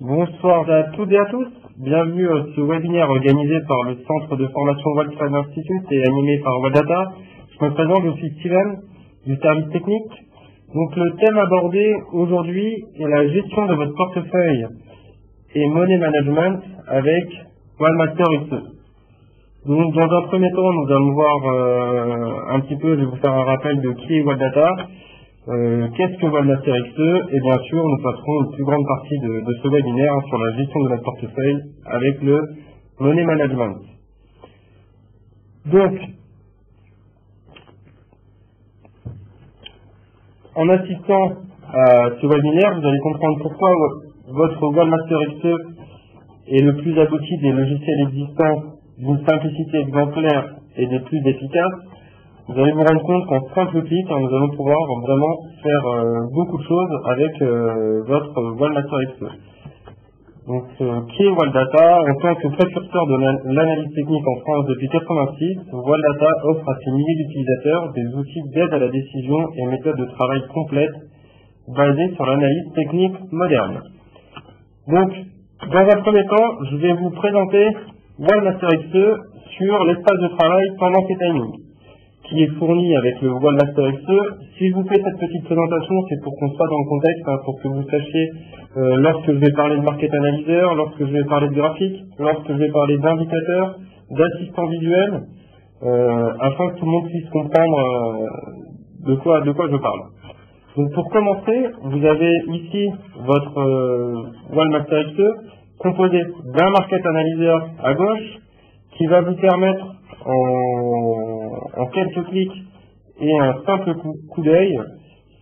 Bonsoir à toutes et à tous. Bienvenue à ce webinaire organisé par le Centre de formation Wildcard Institute et animé par Waldata. Je me présente, je suis Steven du service technique. Donc le thème abordé aujourd'hui est la gestion de votre portefeuille et money management avec Wildmaster XE. Donc dans un premier temps, nous allons voir euh, un petit peu, je vais vous faire un rappel de qui est Wildata, euh, qu'est-ce que Wildmaster XE Et bien sûr, nous passerons une plus grande partie de, ce webinaire hein, sur la gestion de notre portefeuille avec le Money Management. Donc, en assistant à ce webinaire, vous allez comprendre pourquoi votre Wildmaster XE est le plus abouti des logiciels existants d'une simplicité exemplaire et des plus efficaces vous allez vous rendre compte qu'en simple clic, hein, nous allons pouvoir vraiment faire euh, beaucoup de choses avec euh, votre Wallmaster XE. Donc, euh, qui est En tant que précurseur de l'analyse technique en France depuis 86, Waldata offre à ses milliers d'utilisateurs des outils d'aide à la décision et méthodes de travail complètes basées sur l'analyse technique moderne. Donc, dans un premier temps, je vais vous présenter Wallmaster XE sur l'espace de travail pendant ces timings qui est fourni avec le Wallmaster XE. Si je vous fais cette petite présentation, c'est pour qu'on soit dans le contexte, hein, pour que vous sachiez euh, lorsque je vais parler de market analyzer, lorsque je vais parler de graphique, lorsque je vais parler d'indicateurs, d'assistants visuels, euh, afin que tout le monde puisse comprendre euh, de quoi de quoi je parle. Donc pour commencer, vous avez ici votre euh, Wallmaster XE composé d'un market analyzer à gauche qui va vous permettre en, quelques clics et un simple coup, d'œil,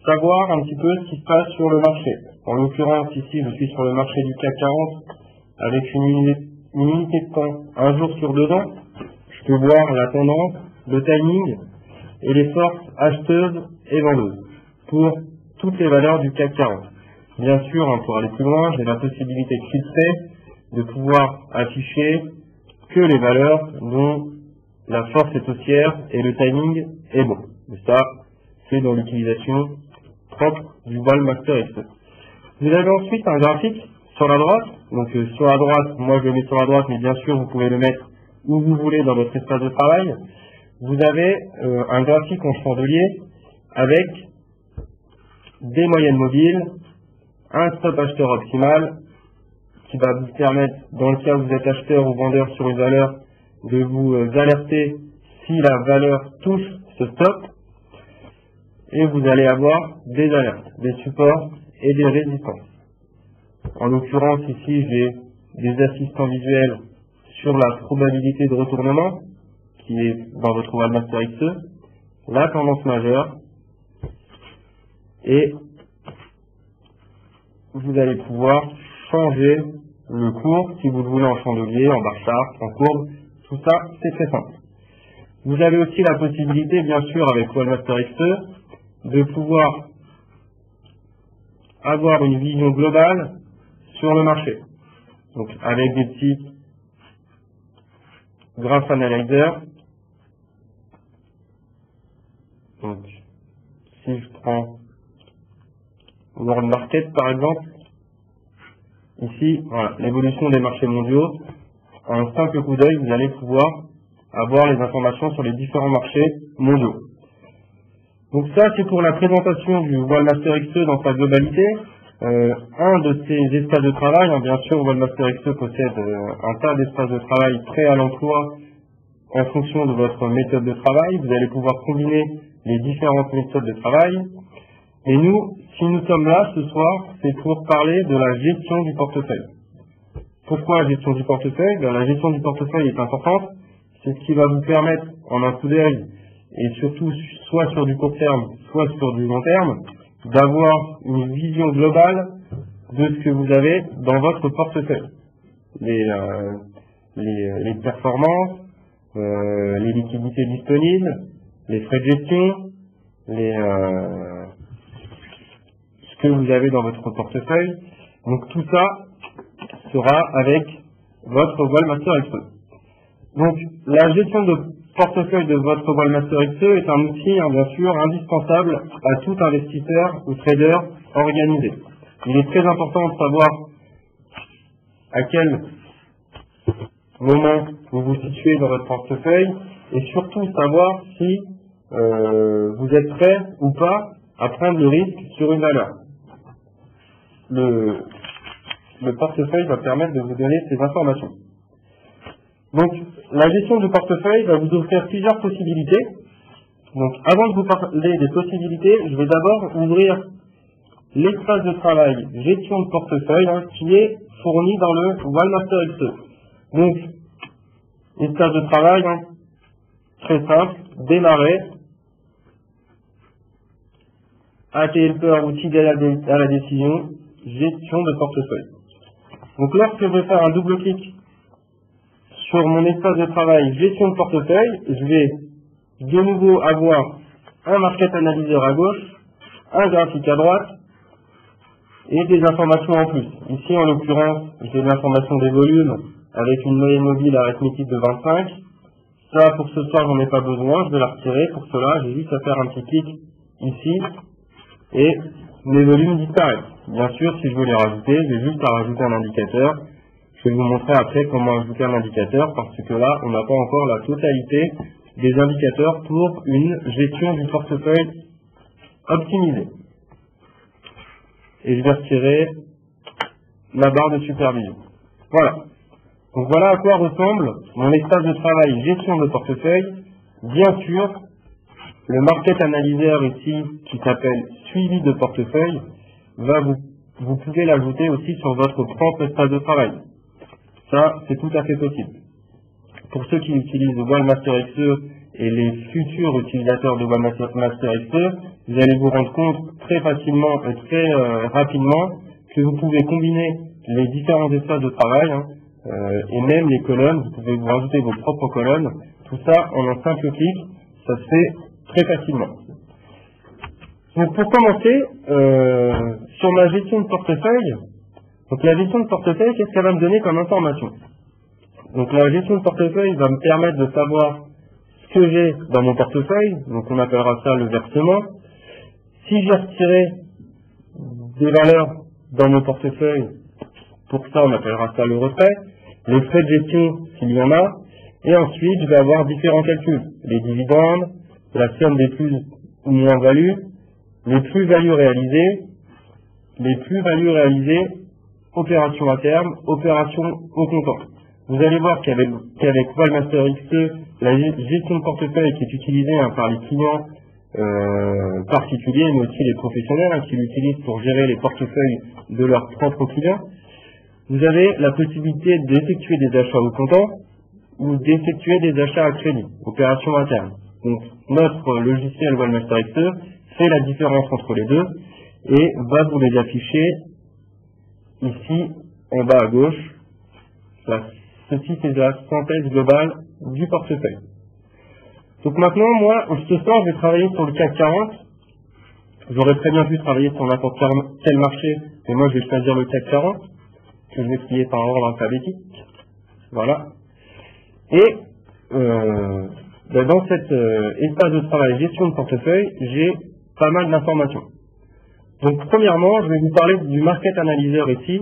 savoir un petit peu ce qui se passe sur le marché. En l'occurrence, ici, je suis sur le marché du CAC 40 avec une unité, de temps un jour sur deux ans. Je peux voir la tendance, le timing et les forces acheteuses et vendeuses pour toutes les valeurs du CAC 40. Bien sûr, hein, pour aller plus loin, j'ai la possibilité de filtrer, de pouvoir afficher que les valeurs dont la force est haussière et le timing est bon. Mais ça, c'est dans l'utilisation propre du Master X. Vous avez ensuite un graphique sur la droite. Donc euh, sur la droite, moi je le mets sur la droite, mais bien sûr vous pouvez le mettre où vous voulez dans votre espace de travail. Vous avez euh, un graphique en chandelier avec des moyennes mobiles, un stop acheteur optimal qui va vous permettre, dans le cas où vous êtes acheteur ou vendeur sur une valeur, de vous euh, alerter si la valeur touche ce stop et vous allez avoir des alertes, des supports et des résistances. En l'occurrence ici j'ai des assistants visuels sur la probabilité de retournement qui est dans votre Wallmaster XE, la tendance majeure et vous allez pouvoir changer le cours si vous le voulez en chandelier, en barre charte, en courbe, tout ça, c'est très simple. Vous avez aussi la possibilité, bien sûr, avec Wallmaster XE, de pouvoir avoir une vision globale sur le marché. Donc, avec des petits graph analyzer. Donc, si je prends World Market, par exemple, ici, voilà, l'évolution des marchés mondiaux, en un simple coup d'œil, vous allez pouvoir avoir les informations sur les différents marchés mondiaux. Donc ça, c'est pour la présentation du Wallmaster XE dans sa globalité. Euh, un de ces espaces de travail, hein, bien sûr, Wallmaster XE possède euh, un tas d'espaces de travail prêts à l'emploi en fonction de votre méthode de travail. Vous allez pouvoir combiner les différentes méthodes de travail. Et nous, si nous sommes là ce soir, c'est pour parler de la gestion du portefeuille. Pourquoi la gestion du portefeuille? Ben, La gestion du portefeuille est importante. C'est ce qui va vous permettre, en un coup d'œil, et surtout soit sur du court terme, soit sur du long terme, d'avoir une vision globale de ce que vous avez dans votre portefeuille. Les, euh, les, performances, euh, les liquidités disponibles, les frais de gestion, les, euh, que vous avez dans votre portefeuille. Donc tout ça, sera avec votre Wallmaster XE. Donc, la gestion de portefeuille de votre Wallmaster XE est un outil, hein, bien sûr, indispensable à tout investisseur ou trader organisé. Il est très important de savoir à quel moment vous vous situez dans votre portefeuille et surtout savoir si euh, vous êtes prêt ou pas à prendre le risque sur une valeur. Le, le portefeuille va permettre de vous donner ces informations. Donc, la gestion du portefeuille va vous offrir plusieurs possibilités. Donc, avant de vous parler des possibilités, je vais d'abord ouvrir l'espace de travail gestion de portefeuille hein, qui est fourni dans le OneMaster XE. Donc, espace de travail, hein, très simple, démarrer, ATLPR, outil d'aide à la décision, gestion de portefeuille. Donc lorsque je vais faire un double clic sur mon espace de travail gestion de portefeuille, je vais de nouveau avoir un market analyseur à gauche, un graphique à droite et des informations en plus. Ici en l'occurrence, j'ai l'information des volumes avec une moyenne mobile arithmétique de 25. Ça pour ce soir j'en ai pas besoin, je vais la retirer. Pour cela, j'ai juste à faire un petit clic ici et mes volumes disparaissent. Bien sûr, si je veux les rajouter, j'ai juste à rajouter un indicateur. Je vais vous montrer après comment ajouter un indicateur parce que là, on n'a pas encore la totalité des indicateurs pour une gestion du portefeuille optimisée. Et je vais retirer la barre de supervision. Voilà. Donc voilà à quoi ressemble mon espace de travail gestion de portefeuille. Bien sûr, le market analyzer ici, qui s'appelle suivi de portefeuille, va vous, vous pouvez l'ajouter aussi sur votre propre espace de travail. Ça, c'est tout à fait possible. Pour ceux qui utilisent Master XE et les futurs utilisateurs de Master XE, vous allez vous rendre compte très facilement et très euh, rapidement que vous pouvez combiner les différents espaces de travail hein, euh, et même les colonnes. Vous pouvez vous rajouter vos propres colonnes. Tout ça en un simple clic, ça se fait très facilement. Donc pour commencer, euh, sur ma gestion de portefeuille, donc la gestion de portefeuille, qu'est-ce qu'elle va me donner comme information? Donc la gestion de portefeuille va me permettre de savoir ce que j'ai dans mon portefeuille, donc on appellera ça le versement. Si j'ai retiré des valeurs dans mon portefeuille, pour ça on appellera ça le retrait, les frais de gestion s'il y en a, et ensuite je vais avoir différents calculs, les dividendes, la somme des plus ou moins values, les plus-values réalisées, les plus-values réalisées, opération à terme, opération au comptant. Vous allez voir qu'avec qu'avec XE, la gestion de portefeuille qui est utilisée hein, par les clients euh, particuliers, mais aussi les professionnels hein, qui l'utilisent pour gérer les portefeuilles de leurs propres clients, vous avez la possibilité d'effectuer des achats au comptant ou d'effectuer des achats à crédit, opération à terme. Donc notre logiciel OneMaster XE fait la différence entre les deux et va vous les afficher ici en bas à gauche. ceci c'est la synthèse globale du portefeuille. Donc maintenant, moi, ce soir, je vais travailler sur le CAC 40. J'aurais très bien pu travailler sur n'importe quel marché, mais moi je vais choisir le CAC 40, que je vais plier par ordre alphabétique. Voilà. Et euh, ben, dans cet euh, espace de travail gestion de portefeuille, j'ai pas mal d'informations. Donc premièrement, je vais vous parler du market analyzer ici,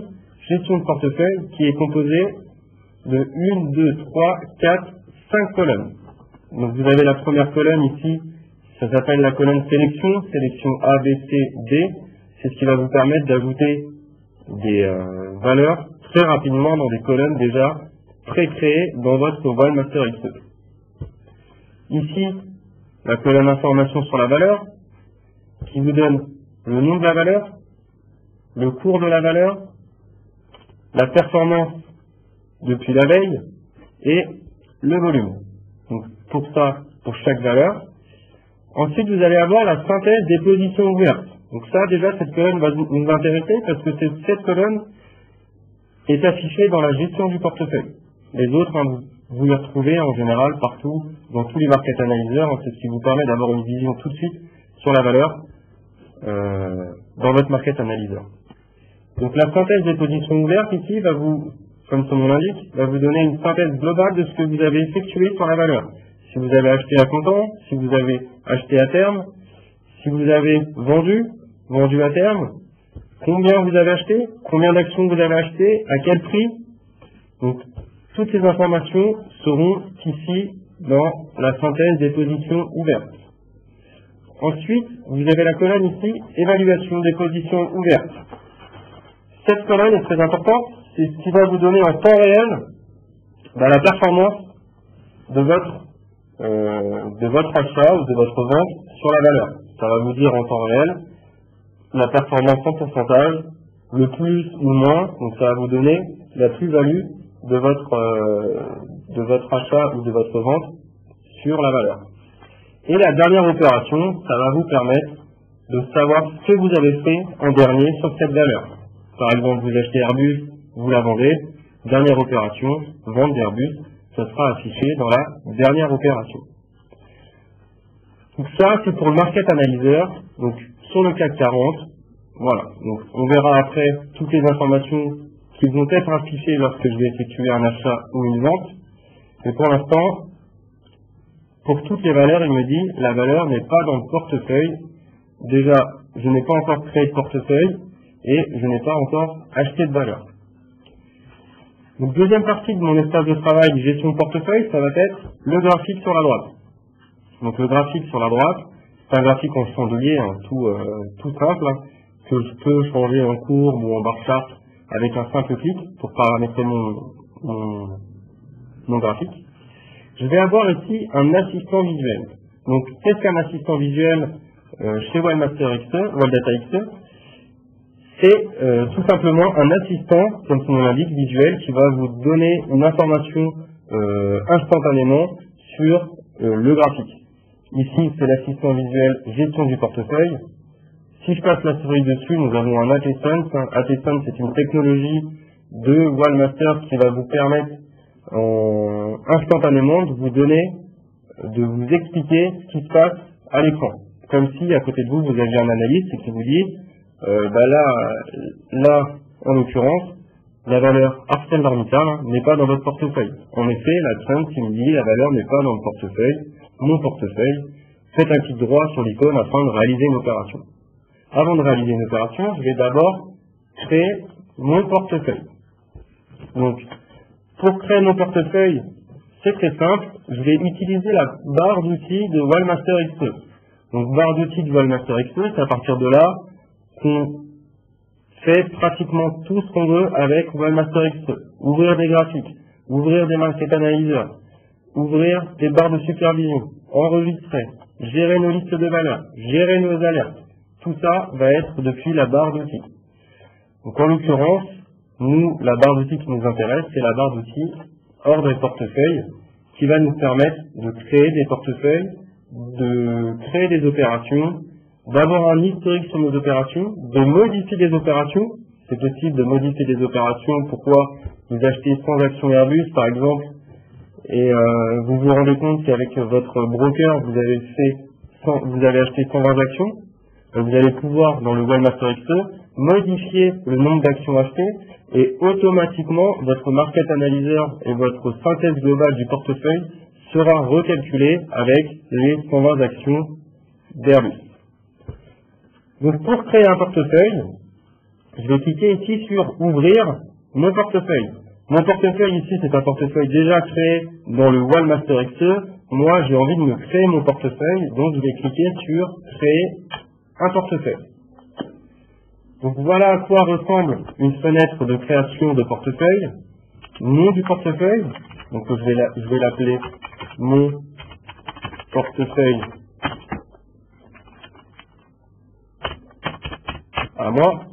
gestion de portefeuille, qui est composé de 1, 2, 3, 4, 5 colonnes. Donc vous avez la première colonne ici, ça s'appelle la colonne sélection, sélection A, B, C, D. C'est ce qui va vous permettre d'ajouter des euh, valeurs très rapidement dans des colonnes déjà pré-créées dans votre Oval Master XE. Ici, la colonne information sur la valeur, qui vous donne le nom de la valeur, le cours de la valeur, la performance depuis la veille et le volume. Donc pour ça, pour chaque valeur. Ensuite, vous allez avoir la synthèse des positions ouvertes. Donc ça, déjà, cette colonne va nous intéresser parce que cette colonne est affichée dans la gestion du portefeuille. Les autres, hein, vous les retrouvez en général partout, dans tous les market analyseurs. Hein, c'est ce qui vous permet d'avoir une vision tout de suite sur la valeur euh, dans votre market analyzer. Donc la synthèse des positions ouvertes ici va vous, comme son nom l'indique, va vous donner une synthèse globale de ce que vous avez effectué sur la valeur. Si vous avez acheté à comptant, si vous avez acheté à terme, si vous avez vendu, vendu à terme, combien vous avez acheté, combien d'actions vous avez acheté, à quel prix, Donc, toutes ces informations seront ici dans la synthèse des positions ouvertes. Ensuite, vous avez la colonne ici, évaluation des positions ouvertes. Cette colonne est très importante, c'est ce qui va vous donner en temps réel bah, la performance de votre, euh, de votre achat ou de votre vente sur la valeur. Ça va vous dire en temps réel la performance en pourcentage, le plus ou moins, donc ça va vous donner la plus-value de votre, euh, de votre achat ou de votre vente sur la valeur. Et la dernière opération, ça va vous permettre de savoir ce que vous avez fait en dernier sur cette valeur. Par exemple, vous achetez Airbus, vous la vendez, dernière opération, vente d'Airbus, ça sera affiché dans la dernière opération. Donc ça, c'est pour le market analyzer, donc sur le CAC 40, voilà. Donc on verra après toutes les informations qui vont être affichées lorsque je vais effectuer un achat ou une vente. Mais pour l'instant, pour toutes les valeurs, il me dit la valeur n'est pas dans le portefeuille. Déjà, je n'ai pas encore créé de portefeuille et je n'ai pas encore acheté de valeur. Donc deuxième partie de mon espace de travail gestion de portefeuille, ça va être le graphique sur la droite. Donc le graphique sur la droite, c'est un graphique en chandelier, tout, euh, tout simple, hein, que je peux changer en courbe ou en bar chart avec un simple clic pour paramétrer mon, mon graphique je vais avoir ici un assistant visuel. Donc, qu'est-ce qu'un assistant visuel euh, chez Wildmaster XE, Data XE C'est euh, tout simplement un assistant, comme son nom l'indique, visuel, qui va vous donner une information euh, instantanément sur le graphique. Ici, c'est l'assistant visuel gestion du portefeuille. Si je passe la souris dessus, nous avons un ATSense. ATSense, c'est une technologie de Wildmaster qui va vous permettre en, instantanément de vous donner, de vous expliquer ce qui se passe à l'écran. Comme si à côté de vous, vous aviez un analyste qui vous dit, euh, bah là, là, en l'occurrence, la valeur Arsène d'orbital n'est pas dans votre portefeuille. En effet, la trend qui me dit la valeur n'est pas dans le portefeuille, mon portefeuille, faites un clic droit sur l'icône afin de réaliser une opération. Avant de réaliser une opération, je vais d'abord créer mon portefeuille. Donc, pour créer mon portefeuille, c'est très simple. Je vais utiliser la barre d'outils de Wallmaster XE. Donc, barre d'outils de Wallmaster XE, c'est à partir de là qu'on fait pratiquement tout ce qu'on veut avec Wallmaster XE. Ouvrir des graphiques, ouvrir des market analyzers, ouvrir des barres de supervision, enregistrer, gérer nos listes de valeurs, gérer nos alertes. Tout ça va être depuis la barre d'outils. Donc, en l'occurrence, nous, la barre d'outils qui nous intéresse, c'est la barre d'outils ordre et portefeuille, qui va nous permettre de créer des portefeuilles, de créer des opérations, d'avoir un historique sur nos opérations, de modifier des opérations. C'est possible de modifier des opérations. Pourquoi vous achetez 100 actions Airbus, par exemple, et euh, vous vous rendez compte qu'avec votre broker, vous avez fait vous avez acheté 120 actions, vous allez pouvoir, dans le Wallmaster XE, modifier le nombre d'actions achetées et automatiquement votre market analyzer et votre synthèse globale du portefeuille sera recalculé avec les 120 actions d'Airbus. Donc pour créer un portefeuille, je vais cliquer ici sur ouvrir mon portefeuille. Mon portefeuille ici c'est un portefeuille déjà créé dans le Wallmaster XE. Moi j'ai envie de me créer mon portefeuille, donc je vais cliquer sur créer un portefeuille. Donc voilà à quoi ressemble une fenêtre de création de portefeuille. Nom du portefeuille, donc je vais l'appeler mon portefeuille à moi.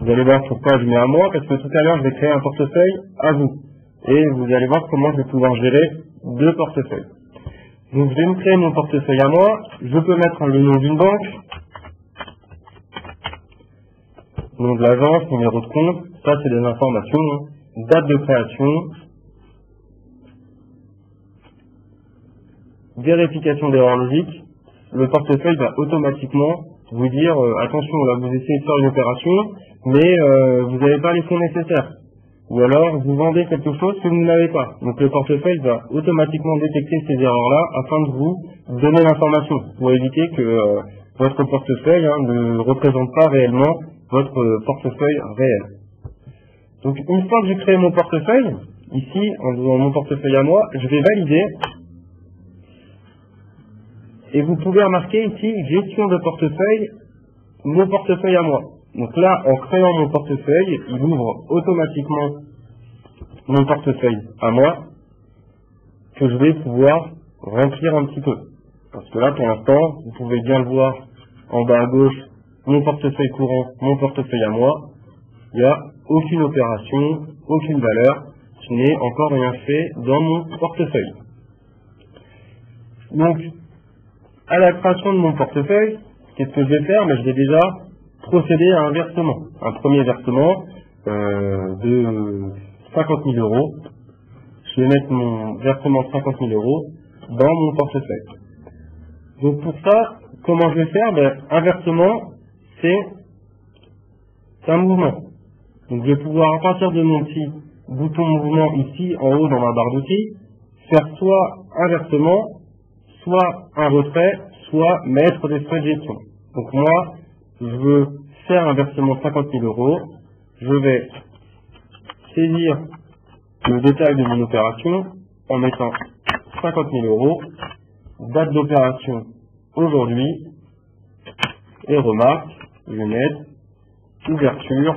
Vous allez voir pourquoi je mets à moi, parce que tout à l'heure je vais créer un portefeuille à vous. Et vous allez voir comment je vais pouvoir gérer deux portefeuilles. Donc je vais me créer mon portefeuille à moi, je peux mettre le nom d'une banque, nom de l'agence, numéro de compte, ça c'est des informations, date de création, vérification d'erreur logique, le portefeuille va automatiquement vous dire euh, attention là vous essayez de faire une opération mais euh, vous n'avez pas les fonds nécessaires. Ou alors vous vendez quelque chose que vous n'avez pas. Donc le portefeuille va automatiquement détecter ces erreurs là afin de vous donner l'information pour éviter que euh, votre portefeuille hein, ne représente pas réellement votre portefeuille réel. Donc une fois que j'ai créé mon portefeuille, ici, dans mon portefeuille à moi, je vais valider. Et vous pouvez remarquer ici, gestion de portefeuille, mon portefeuille à moi. Donc là, en créant mon portefeuille, il ouvre automatiquement mon portefeuille à moi, que je vais pouvoir remplir un petit peu. Parce que là, pour l'instant, vous pouvez bien le voir en bas à gauche, mon portefeuille courant, mon portefeuille à moi, il n'y a aucune opération, aucune valeur, je n'ai encore rien fait dans mon portefeuille. Donc, à la création de mon portefeuille, qu'est-ce que je vais faire? Mais je vais déjà procéder à un versement. Un premier versement euh, de 50 000 euros. Je vais mettre mon versement de 50 000 euros dans mon portefeuille. Donc pour ça, comment je vais faire? Ben, Un versement, c'est un mouvement. Donc je vais pouvoir, à partir de mon petit bouton mouvement ici, en haut dans ma barre d'outils, faire soit un versement, soit un retrait, soit mettre des frais de gestion. Donc moi, je veux faire un versement de 50 000 euros, je vais saisir le détail de mon opération en mettant 50 000 euros, date d'opération aujourd'hui, et remarque, je vais mettre ouverture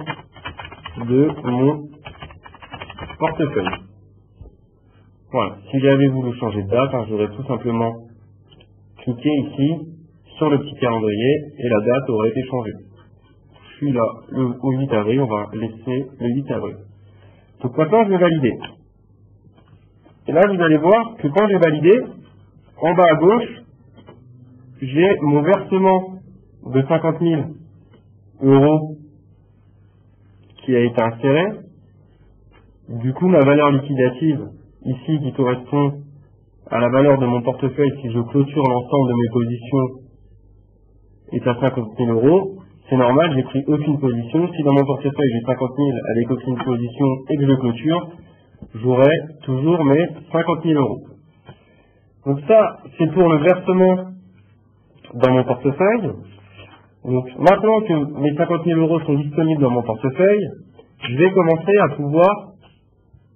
de mon portefeuille. Voilà, si j'avais voulu changer de date, hein, j'aurais tout simplement cliqué ici sur le petit calendrier et la date aurait été changée. Je suis là le, au 8 avril, on va laisser le 8 avril. Donc maintenant je vais valider. Et là vous allez voir que quand j'ai validé, en bas à gauche, j'ai mon versement de 50 000 euros qui a été inséré. Du coup, ma valeur liquidative, ici, qui correspond à la valeur de mon portefeuille si je clôture l'ensemble de mes positions, est à 50 000 euros. C'est normal, j'ai pris aucune position. Si dans mon portefeuille j'ai 50 000 avec aucune position et que je clôture, j'aurai toujours mes 50 000 euros. Donc ça, c'est pour le versement dans mon portefeuille. Donc maintenant que mes 50 000 euros sont disponibles dans mon portefeuille, je vais commencer à pouvoir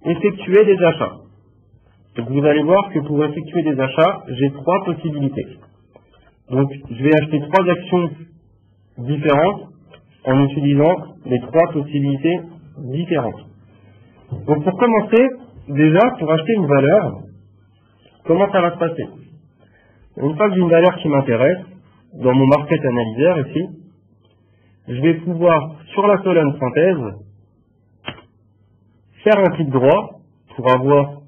effectuer des achats. Donc vous allez voir que pour effectuer des achats, j'ai trois possibilités. Donc je vais acheter trois actions différentes en utilisant les trois possibilités différentes. Donc pour commencer, déjà pour acheter une valeur, comment ça va se passer? Une fois que j'ai une valeur qui m'intéresse, dans mon market analyzer ici, je vais pouvoir, sur la colonne synthèse, faire un clic droit pour avoir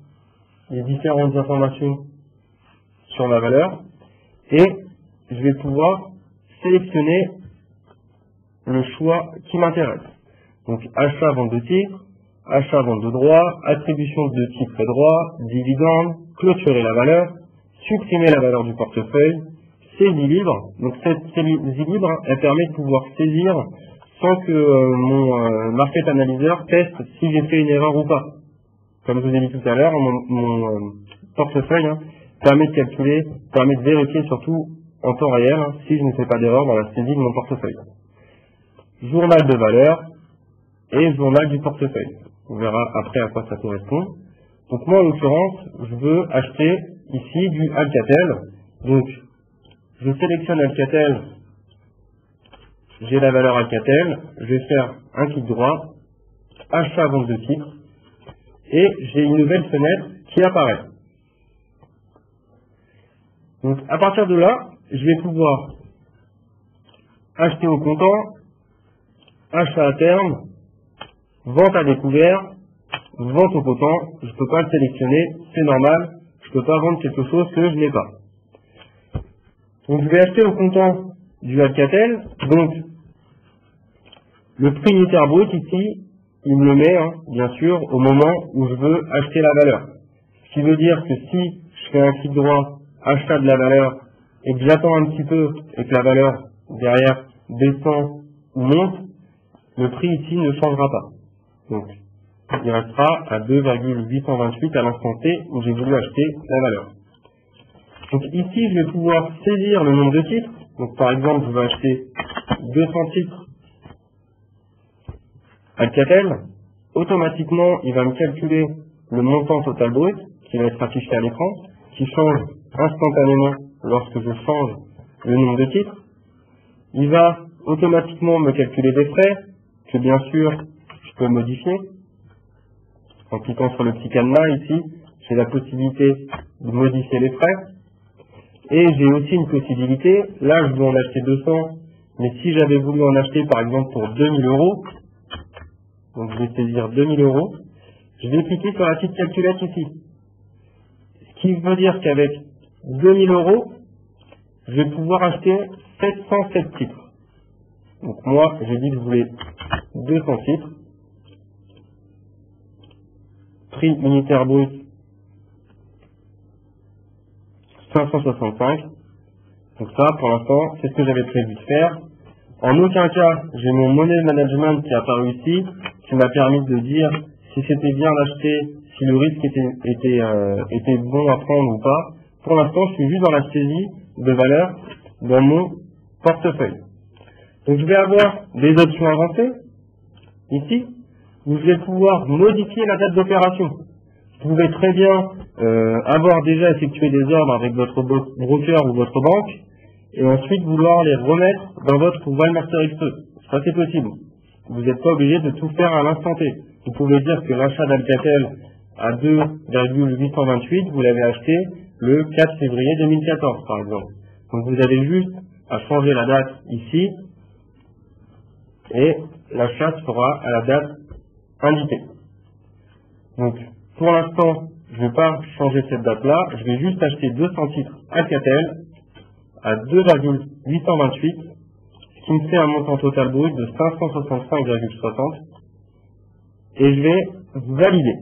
les différentes informations sur la valeur et je vais pouvoir sélectionner le choix qui m'intéresse. Donc achat, vente de titres, achat, vente de droits, attribution de titres et droits, dividendes, clôturer la valeur, supprimer la valeur du portefeuille, saisie libre. Donc cette saisie libre, elle permet de pouvoir saisir sans que euh, mon euh, market analyzer teste si j'ai fait une erreur ou pas. Comme je vous ai dit tout à l'heure, mon, euh, portefeuille hein, permet de calculer, permet de vérifier surtout en temps réel hein, si je ne fais pas d'erreur dans la saisie de mon portefeuille. Journal de valeur et journal du portefeuille. On verra après à quoi ça correspond. Donc moi en l'occurrence, je veux acheter ici du Alcatel. Donc je sélectionne Alcatel, j'ai la valeur Alcatel, je vais faire un clic droit, achat vente de titre, et j'ai une nouvelle fenêtre qui apparaît. Donc à partir de là, je vais pouvoir acheter au comptant, achat à terme, vente à découvert, vente au comptant, je ne peux pas le sélectionner, c'est normal, je ne peux pas vendre quelque chose que je n'ai pas. Donc je vais acheter au comptant du Alcatel, donc le prix unitaire brut ici, il me le met, hein, bien sûr, au moment où je veux acheter la valeur. Ce qui veut dire que si je fais un clic droit, achat de la valeur, et que j'attends un petit peu, et que la valeur derrière descend ou monte, le prix ici ne changera pas. Donc, il restera à 2,828 à l'instant T où j'ai voulu acheter la valeur. Donc ici, je vais pouvoir saisir le nombre de titres. Donc par exemple, je vais acheter 200 titres Alcatel. Automatiquement, il va me calculer le montant total brut qui va être affiché à l'écran, qui change instantanément lorsque je change le nombre de titres. Il va automatiquement me calculer des frais, que bien sûr je peux modifier. En cliquant sur le petit cadenas ici, j'ai la possibilité de modifier les frais. Et j'ai aussi une possibilité, là je veux en acheter 200, mais si j'avais voulu en acheter par exemple pour 2000 euros, donc je vais saisir 2000 euros, je vais cliquer sur la petite calculette ici. Ce qui veut dire qu'avec 2000 euros, je vais pouvoir acheter 707 titres. Donc moi, j'ai dit que je voulais 200 titres. Prix unitaire brut 565. Donc ça, pour l'instant, c'est ce que j'avais prévu de faire. En aucun cas, j'ai mon money management qui est apparu ici, qui m'a permis de dire si c'était bien d'acheter, si le risque était, euh, était bon à prendre ou pas. Pour l'instant, je suis juste dans la saisie de valeur dans mon portefeuille. Donc je vais avoir des options avancées, ici, où je vais pouvoir modifier la date d'opération. Vous pouvez très bien euh, avoir déjà effectué des ordres avec votre broker ou votre banque, et ensuite vouloir les remettre dans votre Walmarter XE. Ça c'est possible. Vous n'êtes pas obligé de tout faire à l'instant T. Vous pouvez dire que l'achat d'Alcatel à 2,828, vous l'avez acheté le 4 février 2014, par exemple. Donc vous avez juste à changer la date ici, et l'achat sera à la date indiquée. Donc, pour l'instant, je ne vais pas changer cette date-là, je vais juste acheter 200 titres Alcatel à 2,828, ce qui me fait un montant total brut de 565,60, et je vais valider.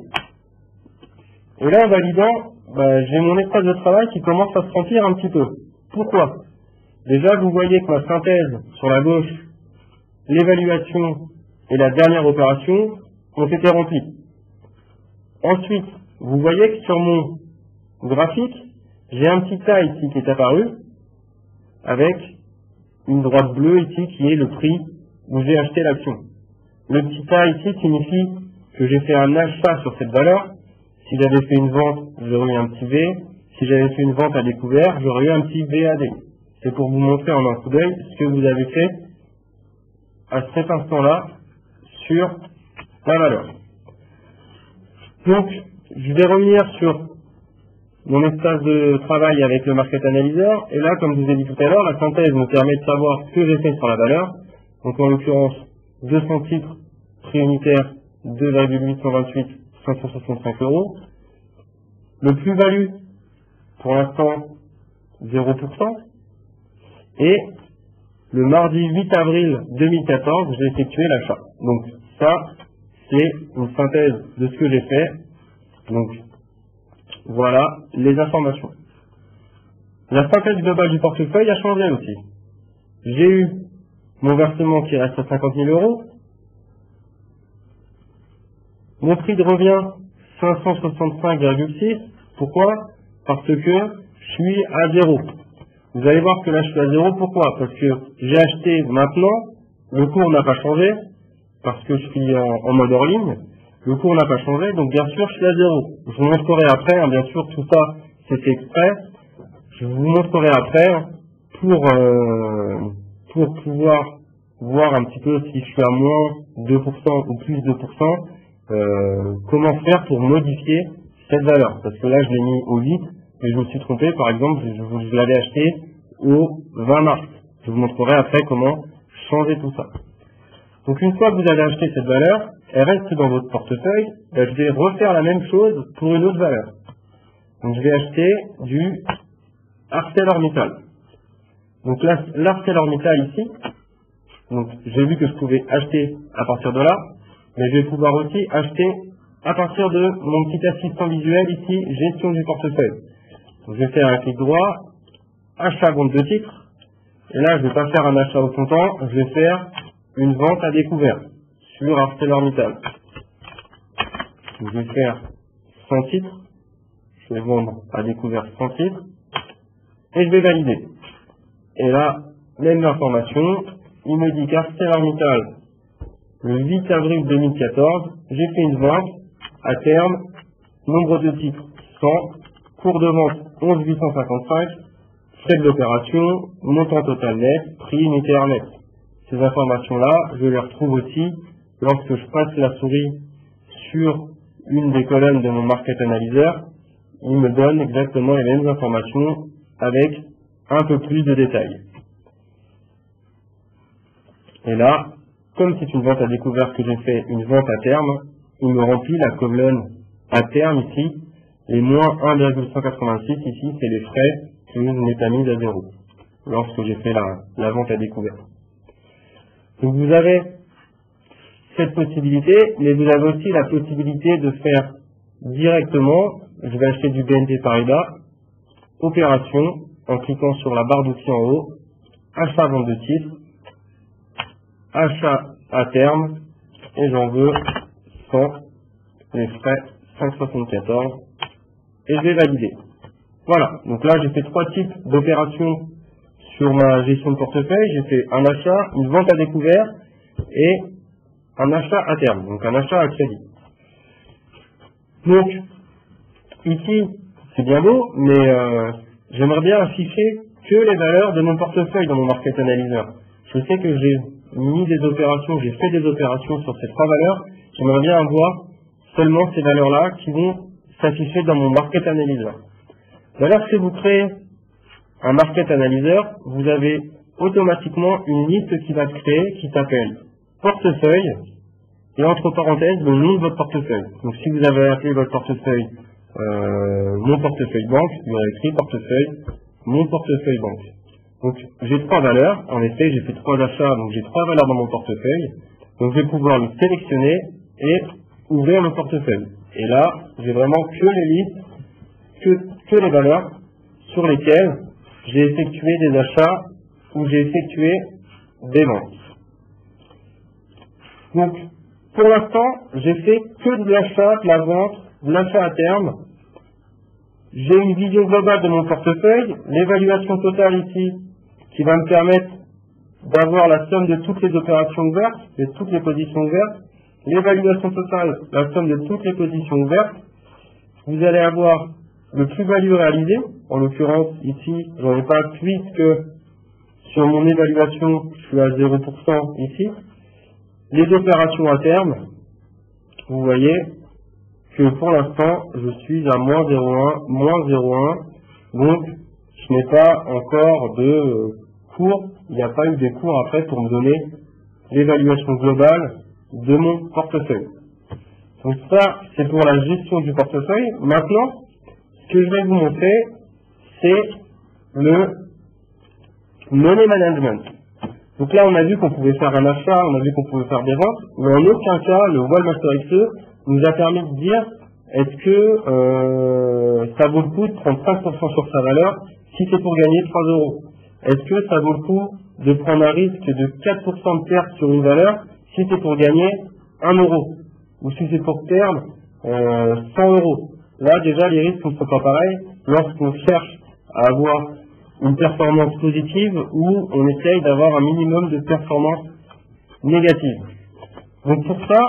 Et là, en validant, bah, j'ai mon espace de travail qui commence à se remplir un petit peu. Pourquoi? Déjà, vous voyez que ma synthèse sur la gauche, l'évaluation et la dernière opération ont été remplies. Ensuite, vous voyez que sur mon graphique, j'ai un petit A ici qui est apparu, avec une droite bleue ici qui est le prix où j'ai acheté l'action. Le petit A ici signifie que j'ai fait un achat sur cette valeur. Si j'avais fait une vente, j'aurais eu un petit V. Si j'avais fait une vente à découvert, j'aurais eu un petit VAD. C'est pour vous montrer en un coup d'œil ce que vous avez fait à cet instant-là sur la valeur. Donc, je vais revenir sur mon espace de travail avec le market analyzer. Et là, comme je vous ai dit tout à l'heure, la synthèse me permet de savoir ce que j'ai fait sur la valeur. Donc, en l'occurrence, 200 titres, prix unitaire 2,828, 565 euros. Le plus-value, pour l'instant, 0%. Et le mardi 8 avril 2014, j'ai effectué l'achat. Donc ça, c'est une synthèse de ce que j'ai fait. Donc voilà les informations. La synthèse globale du portefeuille a changé aussi. J'ai eu mon versement qui reste à 50 000 euros. Mon prix de revient 565,6. Pourquoi? Parce que je suis à zéro. Vous allez voir que là je suis à zéro. Pourquoi? Parce que j'ai acheté maintenant, le cours n'a pas changé, parce que je suis en, mode hors ligne, le cours n'a pas changé, donc bien sûr je suis à zéro. Je vous montrerai après, hein, bien sûr tout ça c'est exprès, je vous montrerai après pour, euh, pour pouvoir voir un petit peu si je suis à moins 2% ou plus 2%, euh, comment faire pour modifier cette valeur. Parce que là je l'ai mis au 8, et je me suis trompé, par exemple, je, je l'avais acheté au 20 mars. Je vous montrerai après comment changer tout ça. Donc une fois que vous avez acheté cette valeur, elle reste dans votre portefeuille, ben, je vais refaire la même chose pour une autre valeur. Donc je vais acheter du ArcelorMittal. Donc l'ArcelorMittal ici, donc j'ai vu que je pouvais acheter à partir de là, mais je vais pouvoir aussi acheter à partir de mon petit assistant visuel ici, gestion du portefeuille. Donc, je vais faire un clic droit, achat compte de titre. Et là, je ne vais pas faire un achat au comptant, je vais faire une vente à découvert sur ArcelorMittal. Je vais faire 100 titres. Je vais vendre à découvert 100 titres. Et je vais valider. Et là, même information, il me dit qu'ArcelorMittal, le 8 avril 2014, j'ai fait une vente à terme nombre de titres 100, cours de vente 11855, frais de l'opération, montant total net, prix unitaire net. Ces informations-là, je les retrouve aussi lorsque je passe la souris sur une des colonnes de mon market analyzer, il me donne exactement les mêmes informations avec un peu plus de détails. Et là, comme c'est une vente à découvert que j'ai fait une vente à terme, il me remplit la colonne à terme ici, et moins 1,186 ici, c'est les frais que je n'ai pas mis à zéro lorsque j'ai fait la, la vente à découvert. Donc vous avez cette possibilité, mais vous avez aussi la possibilité de faire directement, je vais acheter du BNP Paribas, opération, en cliquant sur la barre d'outils en haut, achat vente de titre, achat à terme, et j'en veux 100, les frais 574, et je vais valider. Voilà, donc là j'ai fait trois types d'opérations sur ma gestion de portefeuille. J'ai fait un achat, une vente à découvert et un achat à terme, donc un achat à crédit. Donc, ici, c'est bien beau, mais euh, j'aimerais bien afficher que les valeurs de mon portefeuille dans mon market analyzer. Je sais que j'ai mis des opérations, j'ai fait des opérations sur ces trois valeurs, j'aimerais bien avoir seulement ces valeurs-là qui vont s'afficher dans mon market analyzer. D'ailleurs, si vous créez un market analyzer, vous avez automatiquement une liste qui va se créer qui s'appelle portefeuille et entre parenthèses le nom de votre portefeuille. Donc si vous avez appelé votre portefeuille euh, mon portefeuille banque, vous aurez écrit portefeuille mon portefeuille banque. Donc j'ai trois valeurs, en effet j'ai fait trois achats, donc j'ai trois valeurs dans mon portefeuille. Donc je vais pouvoir le sélectionner et ouvrir le portefeuille. Et là, j'ai vraiment que les listes, que, que les valeurs sur lesquelles j'ai effectué des achats ou j'ai effectué des ventes. Donc, pour l'instant, j'ai fait que de l'achat, de la vente, de l'achat à terme. J'ai une vision globale de mon portefeuille, l'évaluation totale ici, qui va me permettre d'avoir la somme de toutes les opérations ouvertes, de toutes les positions ouvertes, l'évaluation totale, la somme de toutes les positions ouvertes. Vous allez avoir le plus-value réalisé, en l'occurrence ici, j'en ai pas puisque sur mon évaluation, je suis à 0% ici. Les opérations à terme, vous voyez que pour l'instant, je suis à moins 0,1, moins 0,1, donc je n'ai pas encore de cours, il n'y a pas eu des cours après pour me donner l'évaluation globale de mon portefeuille. Donc ça, c'est pour la gestion du portefeuille. Maintenant, que je vais vous montrer, c'est le money management. Donc là, on a vu qu'on pouvait faire un achat, on a vu qu'on pouvait faire des ventes, mais en aucun cas, le Wall Master XE nous a permis de dire est-ce que euh, ça vaut le coup de prendre 5% sur sa valeur si c'est pour gagner 3 euros? Est-ce que ça vaut le coup de prendre un risque de 4% de perte sur une valeur si c'est pour gagner 1 euro? Ou si c'est pour perdre euh, 100 euros? Là, déjà, les risques ne sont pas pareils lorsqu'on cherche à avoir une performance positive ou on essaye d'avoir un minimum de performance négative. Donc pour ça,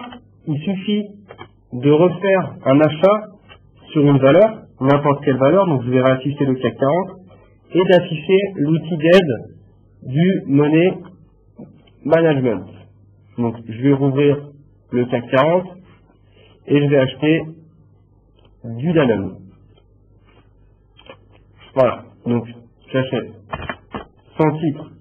il suffit de refaire un achat sur une valeur, n'importe quelle valeur, donc je vais afficher le CAC 40, et d'afficher l'outil d'aide du money management. Donc je vais rouvrir le CAC 40 et je vais acheter du Danone. Voilà, donc j'achète 100 titres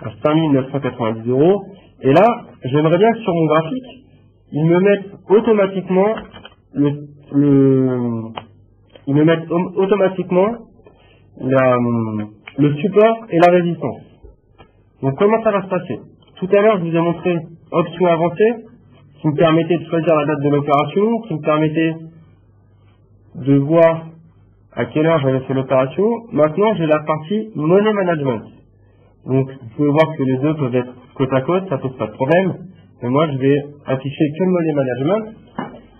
à 5990 euros. Et là, j'aimerais bien que sur mon graphique, il me mette automatiquement le, le il me mette automatiquement le support et la résistance. Donc comment ça va se passer? Tout à l'heure, je vous ai montré option avancée, qui me permettait de choisir la date de l'opération, qui me permettait de voir à quelle heure j'avais fait l'opération. Maintenant, j'ai la partie money management. Donc, vous pouvez voir que les deux peuvent être côte à côte, ça pose pas de problème. Mais moi, je vais afficher que money management.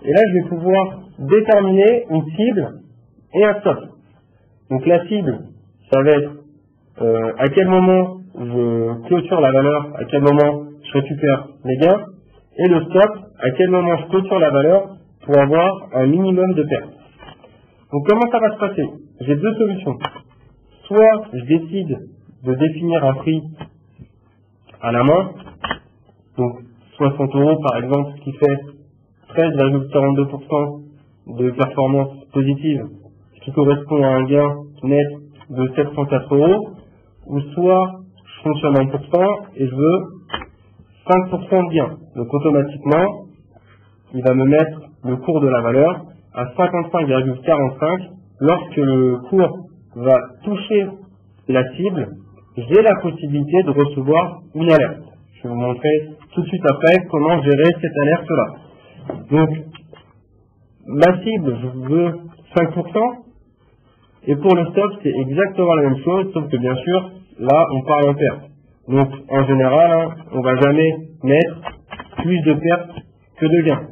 Et là, je vais pouvoir déterminer une cible et un stop. Donc, la cible, ça va être euh, à quel moment je clôture la valeur, à quel moment je récupère les gains. Et le stop, à quel moment je clôture la valeur pour avoir un minimum de pertes. Donc comment ça va se passer? J'ai deux solutions. Soit je décide de définir un prix à la main, donc 60 euros par exemple, ce qui fait 13,42% de performance positive, ce qui correspond à un gain net de 704 euros, ou soit je fonctionne en pourcent et je veux 5% de gain. Donc automatiquement, il va me mettre le cours de la valeur à 55,45 lorsque le cours va toucher la cible, j'ai la possibilité de recevoir une alerte. Je vais vous montrer tout de suite après comment gérer cette alerte-là. Donc, ma cible, je veux 5%, et pour le stop, c'est exactement la même chose, sauf que bien sûr, là, on parle en perte. Donc, en général, hein, on va jamais mettre plus de pertes que de gains.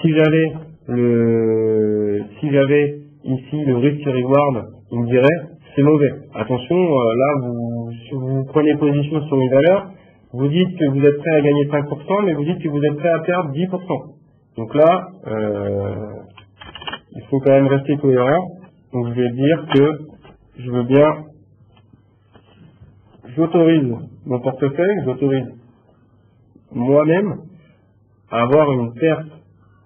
Si j'avais le, si j'avais ici le risk reward, il me dirait, c'est mauvais. Attention, euh, là, vous, si vous prenez position sur une valeur, vous dites que vous êtes prêt à gagner 5%, mais vous dites que vous êtes prêt à perdre 10%. Donc là, euh, il faut quand même rester cohérent. Donc je vais dire que je veux bien, j'autorise mon portefeuille, j'autorise moi-même à avoir une perte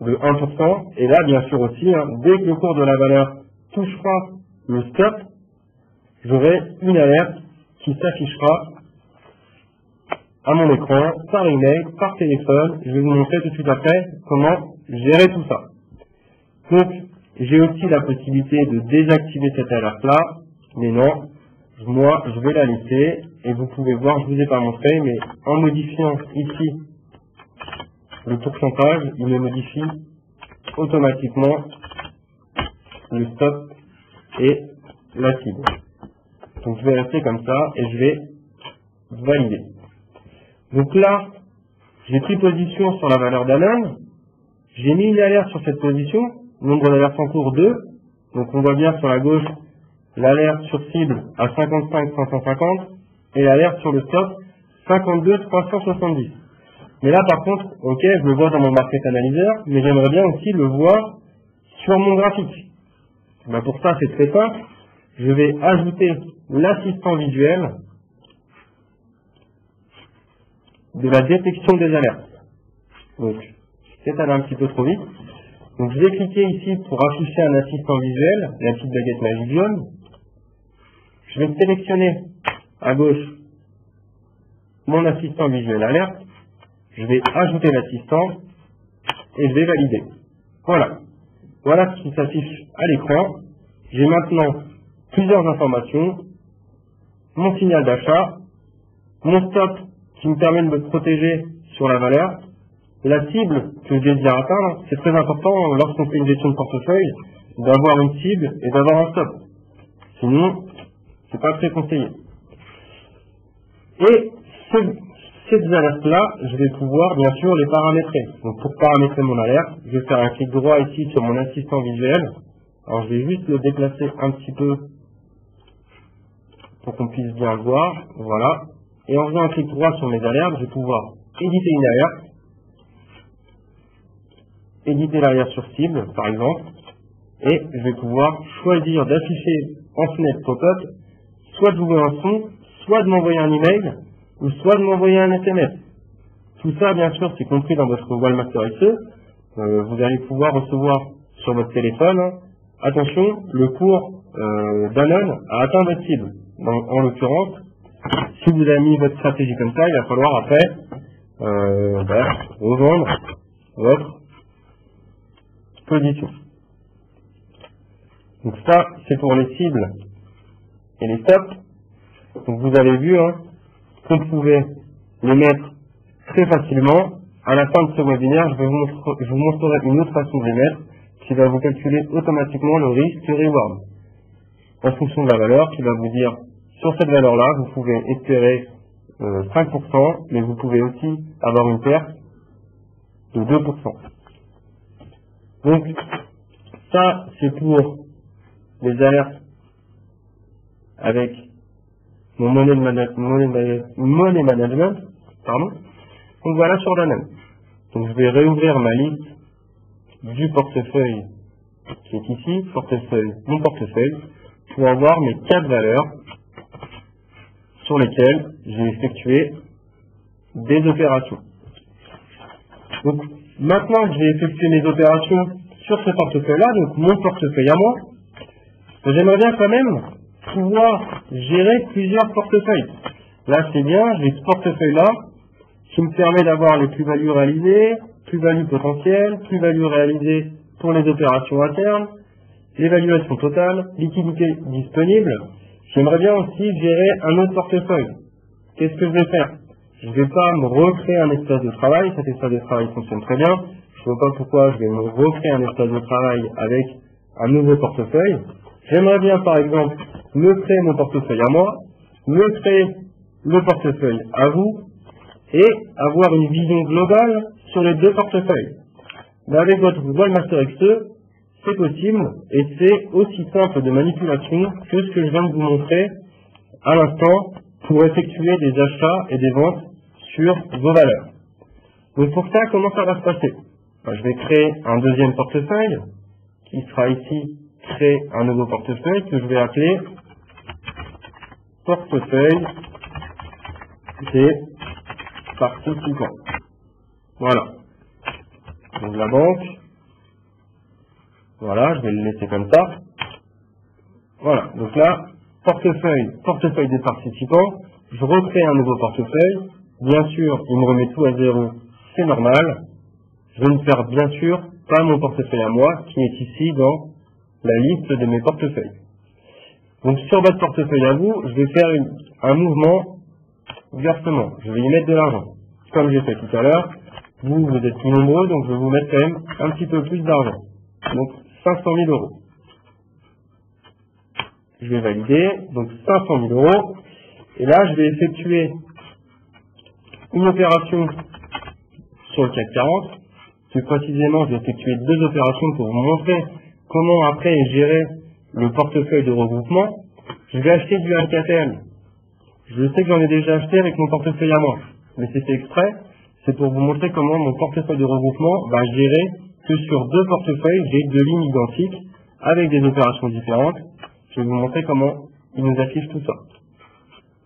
de 1%. Et là, bien sûr aussi, hein, dès que le cours de la valeur touchera le stop, j'aurai une alerte qui s'affichera à mon écran, par email, par téléphone. Je vais vous montrer tout de suite après comment gérer tout ça. Donc, j'ai aussi la possibilité de désactiver cette alerte-là, mais non, moi, je vais la laisser, et vous pouvez voir, je vous ai pas montré, mais en modifiant ici le pourcentage, il me modifie automatiquement le stop et la cible. Donc je vais rester comme ça et je vais valider. Donc là, j'ai pris position sur la valeur d'Alan, j'ai mis une alerte sur cette position, nombre d'alertes en cours 2, donc on voit bien sur la gauche l'alerte sur cible à 55 550 et l'alerte sur le stop 52 370. Mais là par contre, ok, je le vois dans mon market analyzer, mais j'aimerais bien aussi le voir sur mon graphique. Ben pour ça c'est très simple, je vais ajouter l'assistant visuel de la détection des alertes. Donc, peut-être aller un petit peu trop vite. Donc, je vais cliquer ici pour afficher un assistant visuel, la petite baguette magique jaune. Je vais sélectionner à gauche mon assistant visuel alerte. Je vais ajouter l'assistant et je vais valider. Voilà. Voilà ce qui s'affiche à l'écran. J'ai maintenant plusieurs informations. Mon signal d'achat, mon stop qui me permet de me protéger sur la valeur. La cible que je désire atteindre, c'est très important lorsqu'on fait une gestion de portefeuille, d'avoir une cible et d'avoir un stop. Sinon, c'est pas très conseillé. Et ces alertes-là, je vais pouvoir bien sûr les paramétrer. Donc pour paramétrer mon alerte, je vais faire un clic droit ici sur mon assistant visuel. Alors je vais juste le déplacer un petit peu pour qu'on puisse bien le voir. Voilà. Et en faisant un clic droit sur mes alertes, je vais pouvoir éditer une alerte, éditer l'alerte sur cible, par exemple, et je vais pouvoir choisir d'afficher en fenêtre pop-up, soit jouer un son, soit de m'envoyer un email, ou soit de m'envoyer un SMS. Tout ça, bien sûr, c'est compris dans votre Wallmaster XE. Euh, vous allez pouvoir recevoir sur votre téléphone, hein, attention, le cours euh, a atteint votre cible. en l'occurrence, si vous avez mis votre stratégie comme ça, il va falloir après euh, ben, revendre votre position. Donc ça, c'est pour les cibles et les stops. Donc vous avez vu hein, qu'on pouvait les mettre très facilement. À la fin de ce webinaire, je, vais vous, montrer, montrerai une autre façon de les mettre qui va vous calculer automatiquement le risque reward en fonction de la valeur qui va vous dire sur cette valeur-là, vous pouvez espérer 5%, euh, mais vous pouvez aussi avoir une perte de 2%. Donc, ça, c'est pour les alertes avec mon money, management. Pardon. Donc voilà sur la même. Donc je vais réouvrir ma liste du portefeuille qui est ici, portefeuille, mon portefeuille, pour avoir mes quatre valeurs sur lesquelles j'ai effectué des opérations. Donc, maintenant que j'ai effectué mes opérations sur ce portefeuille-là, donc mon portefeuille à moi, j'aimerais bien quand même pouvoir gérer plusieurs portefeuilles. Là, c'est bien, j'ai ce portefeuille-là qui me permet d'avoir les plus-values réalisées, plus-values potentielles, plus-values réalisées pour les opérations internes, l'évaluation totale, liquidité disponible. J'aimerais bien aussi gérer un autre portefeuille. Qu'est-ce que je vais faire? Je ne vais pas me recréer un espace de travail, cet espace de travail fonctionne très bien. Je ne vois pas pourquoi je vais me recréer un espace de travail avec un nouveau portefeuille. J'aimerais bien, par exemple, me créer mon portefeuille à moi, me créer le portefeuille à vous, et avoir une vision globale sur les deux portefeuilles. Mais avec votre Google Master X2, c'est possible, et c'est aussi simple de manipulation que ce que je viens de vous montrer à l'instant pour effectuer des achats et des ventes sur vos valeurs. Donc pour ça, comment ça va se passer? Ben, Je vais créer un deuxième portefeuille, qui sera ici créer un nouveau portefeuille que je vais appeler portefeuille des participants. Voilà. Donc la banque, voilà, je vais le laisser comme ça. Voilà, donc là, portefeuille, portefeuille des participants, je recrée un nouveau portefeuille, bien sûr, il me remet tout à zéro, c'est normal, je ne perds bien sûr pas mon portefeuille à moi, qui est ici dans la liste de mes portefeuilles. Donc sur votre portefeuille à vous, je vais faire un mouvement versement. Je vais y mettre de l'argent. Comme j'ai fait tout à l'heure, vous, vous êtes plus nombreux, donc je vais vous mettre quand même un petit peu plus d'argent. Donc 500 000 euros. Je vais valider, donc 500 000 euros. Et là, je vais effectuer une opération sur le CAC 40. Plus précisément, je vais effectuer deux opérations pour vous montrer comment après gérer le portefeuille de regroupement. Je vais acheter du Alcatel. Je sais que j'en ai déjà acheté avec mon portefeuille à moi. Mais c'est fait exprès. C'est pour vous montrer comment mon portefeuille de regroupement va gérer que sur deux portefeuilles, j'ai deux lignes identiques avec des opérations différentes. Je vais vous montrer comment il nous affiche tout ça.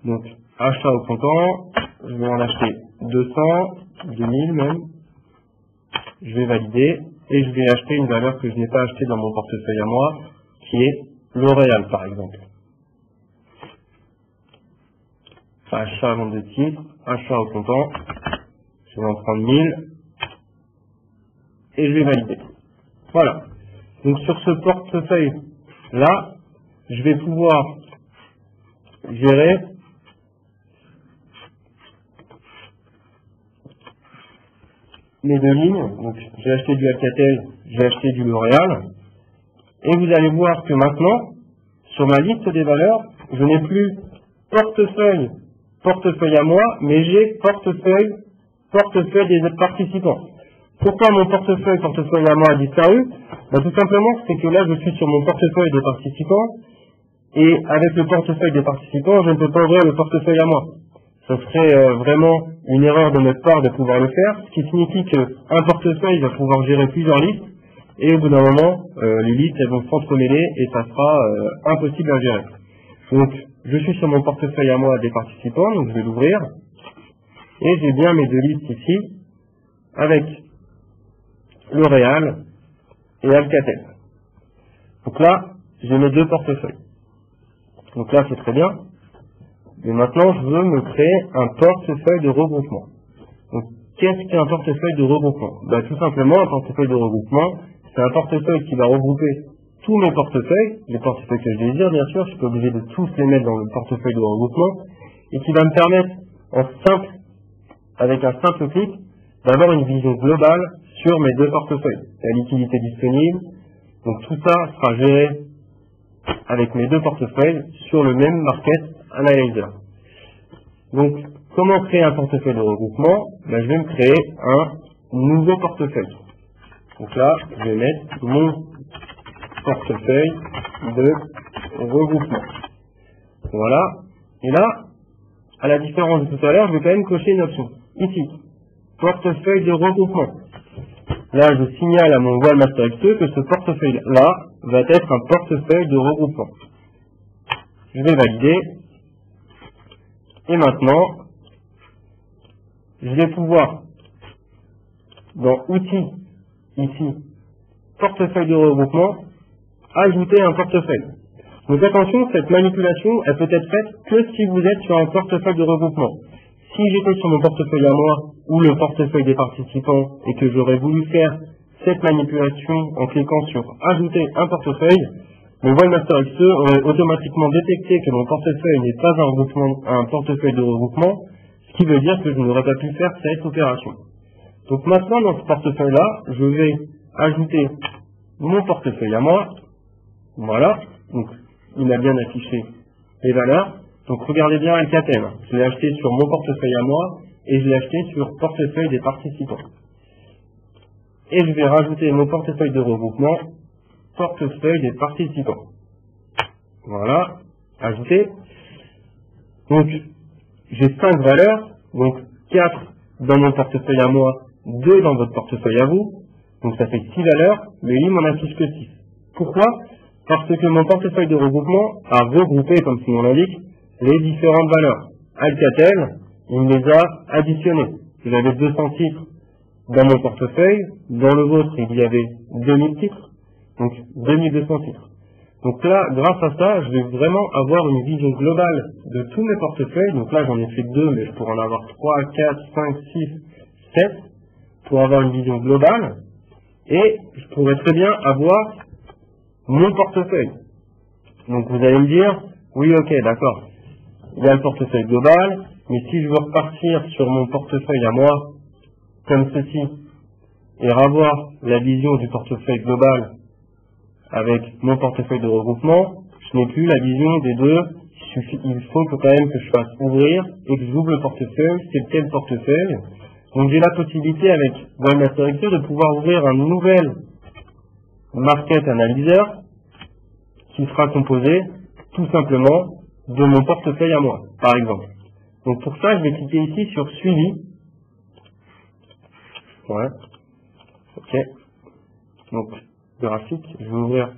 Donc, achat au comptant, je vais en acheter 200, 2000 même. Je vais valider et je vais acheter une valeur que je n'ai pas achetée dans mon portefeuille à moi, qui est L'Oréal par exemple. Achat vente de titre, achat au comptant, je vais en prendre 1000 et je vais valider. Voilà. Donc sur ce portefeuille là, je vais pouvoir gérer mes deux lignes. Donc j'ai acheté du Alcatel, j'ai acheté du L'Oréal. Et vous allez voir que maintenant, sur ma liste des valeurs, je n'ai plus portefeuille, portefeuille à moi, mais j'ai portefeuille, portefeuille des participants. Pourquoi mon portefeuille, portefeuille à moi a disparu? Ben, Tout simplement, c'est que là, je suis sur mon portefeuille des participants, et avec le portefeuille des participants, je ne peux pas ouvrir le portefeuille à moi. Ce serait euh, vraiment une erreur de notre part de pouvoir le faire, ce qui signifie qu'un portefeuille va pouvoir gérer plusieurs listes, et au bout d'un moment, euh, les listes elles vont s'entremêler et ça sera euh, impossible à gérer. Donc, je suis sur mon portefeuille à moi des participants, donc je vais l'ouvrir, et j'ai bien mes deux listes ici, avec L'Oréal et Alcatel. Donc là, j'ai mes deux portefeuilles. Donc là, c'est très bien. Mais maintenant, je veux me créer un portefeuille de regroupement. Donc, qu'est-ce qu'un portefeuille de regroupement? Ben, Tout simplement, un portefeuille de regroupement, c'est un portefeuille qui va regrouper tous mes portefeuilles, les portefeuilles que je désire bien sûr, je suis pas obligé de tous les mettre dans le portefeuille de regroupement, et qui va me permettre en simple, avec un simple clic, d'avoir une vision globale sur mes deux portefeuilles. La liquidité disponible, donc tout ça sera géré avec mes deux portefeuilles sur le même market analyzer. Donc, comment créer un portefeuille de regroupement? Ben, Je vais me créer un nouveau portefeuille. Donc là, je vais mettre mon portefeuille de regroupement. Voilà. Et là, à la différence de tout à l'heure, je vais quand même cocher une option. Ici, portefeuille de regroupement. là je signale à mon voile master XE que ce portefeuille-là va être un portefeuille de regroupement. Je vais valider. Et maintenant, je vais pouvoir, dans Outils, ici, portefeuille de regroupement, ajouter un portefeuille. Donc attention, cette manipulation, elle peut être faite que si vous êtes sur un portefeuille de regroupement. Si j'étais sur mon portefeuille à moi, ou le portefeuille des participants, et que j'aurais voulu faire cette manipulation en cliquant sur ajouter un portefeuille, mon Master XE aurait automatiquement détecté que mon portefeuille n'est pas un, un portefeuille de regroupement, ce qui veut dire que je n'aurais pas pu faire cette opération. Donc maintenant, dans ce portefeuille-là, je vais ajouter mon portefeuille à moi. Voilà. Donc, il a bien affiché les valeurs. Donc, regardez bien Alcatel. Je l'ai acheté sur mon portefeuille à moi et je l'ai acheté sur portefeuille des participants. Et je vais rajouter mon portefeuille de regroupement, portefeuille des participants. Voilà. Ajouter. Donc, j'ai cinq valeurs. Donc, 4 dans mon portefeuille à moi, 2 dans votre portefeuille à vous. Donc ça fait 6 valeurs, mais il m'en affiche que 6. Pourquoi? Parce que mon portefeuille de regroupement a regroupé, comme son nom l'indique, les différentes valeurs. Alcatel, il les a additionnées. Il avait 200 titres dans mon portefeuille, dans le vôtre il y avait 2000 titres, donc 2200 titres. Donc là, grâce à ça, je vais vraiment avoir une vision globale de tous mes portefeuilles. Donc là, j'en ai fait deux, mais je pourrais en avoir 3, 4, 5, 6, 7, pour avoir une vision globale et je pourrais très bien avoir mon portefeuille. Donc vous allez me dire, oui ok d'accord, il y a le portefeuille global, mais si je veux repartir sur mon portefeuille à moi, comme ceci, et revoir la vision du portefeuille global avec mon portefeuille de regroupement, je n'ai plus la vision des deux, il faut quand même que je fasse ouvrir et que j'ouvre le portefeuille, c'est tel portefeuille, donc j'ai la possibilité avec Webmaster Excel de pouvoir ouvrir un nouvel Market Analyzer qui sera composé tout simplement de mon portefeuille à moi, par exemple. Donc pour ça, je vais cliquer ici sur Suivi. Voilà. Ok. Donc, graphique, je vais ouvrir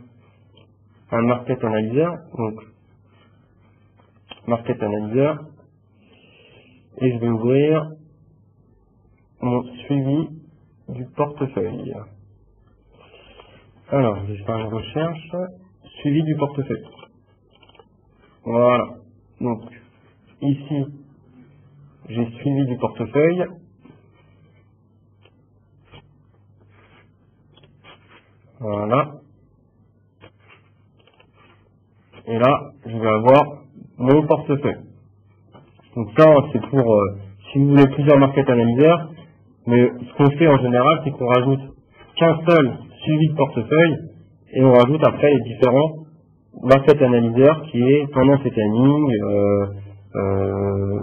un Market Analyzer. Donc, Market Analyzer. Et je vais ouvrir mon suivi du portefeuille. Alors, je vais faire une recherche. Suivi du portefeuille. Voilà. Donc, ici, j'ai suivi du portefeuille. Voilà. Et là, je vais avoir mon portefeuille. Donc ça, c'est pour, euh, si vous voulez plusieurs market analyseurs, mais ce qu'on fait en général, c'est qu'on rajoute qu'un seul suivi de portefeuille et on rajoute après les différents market analyseurs qui est tendance et timing, euh, euh,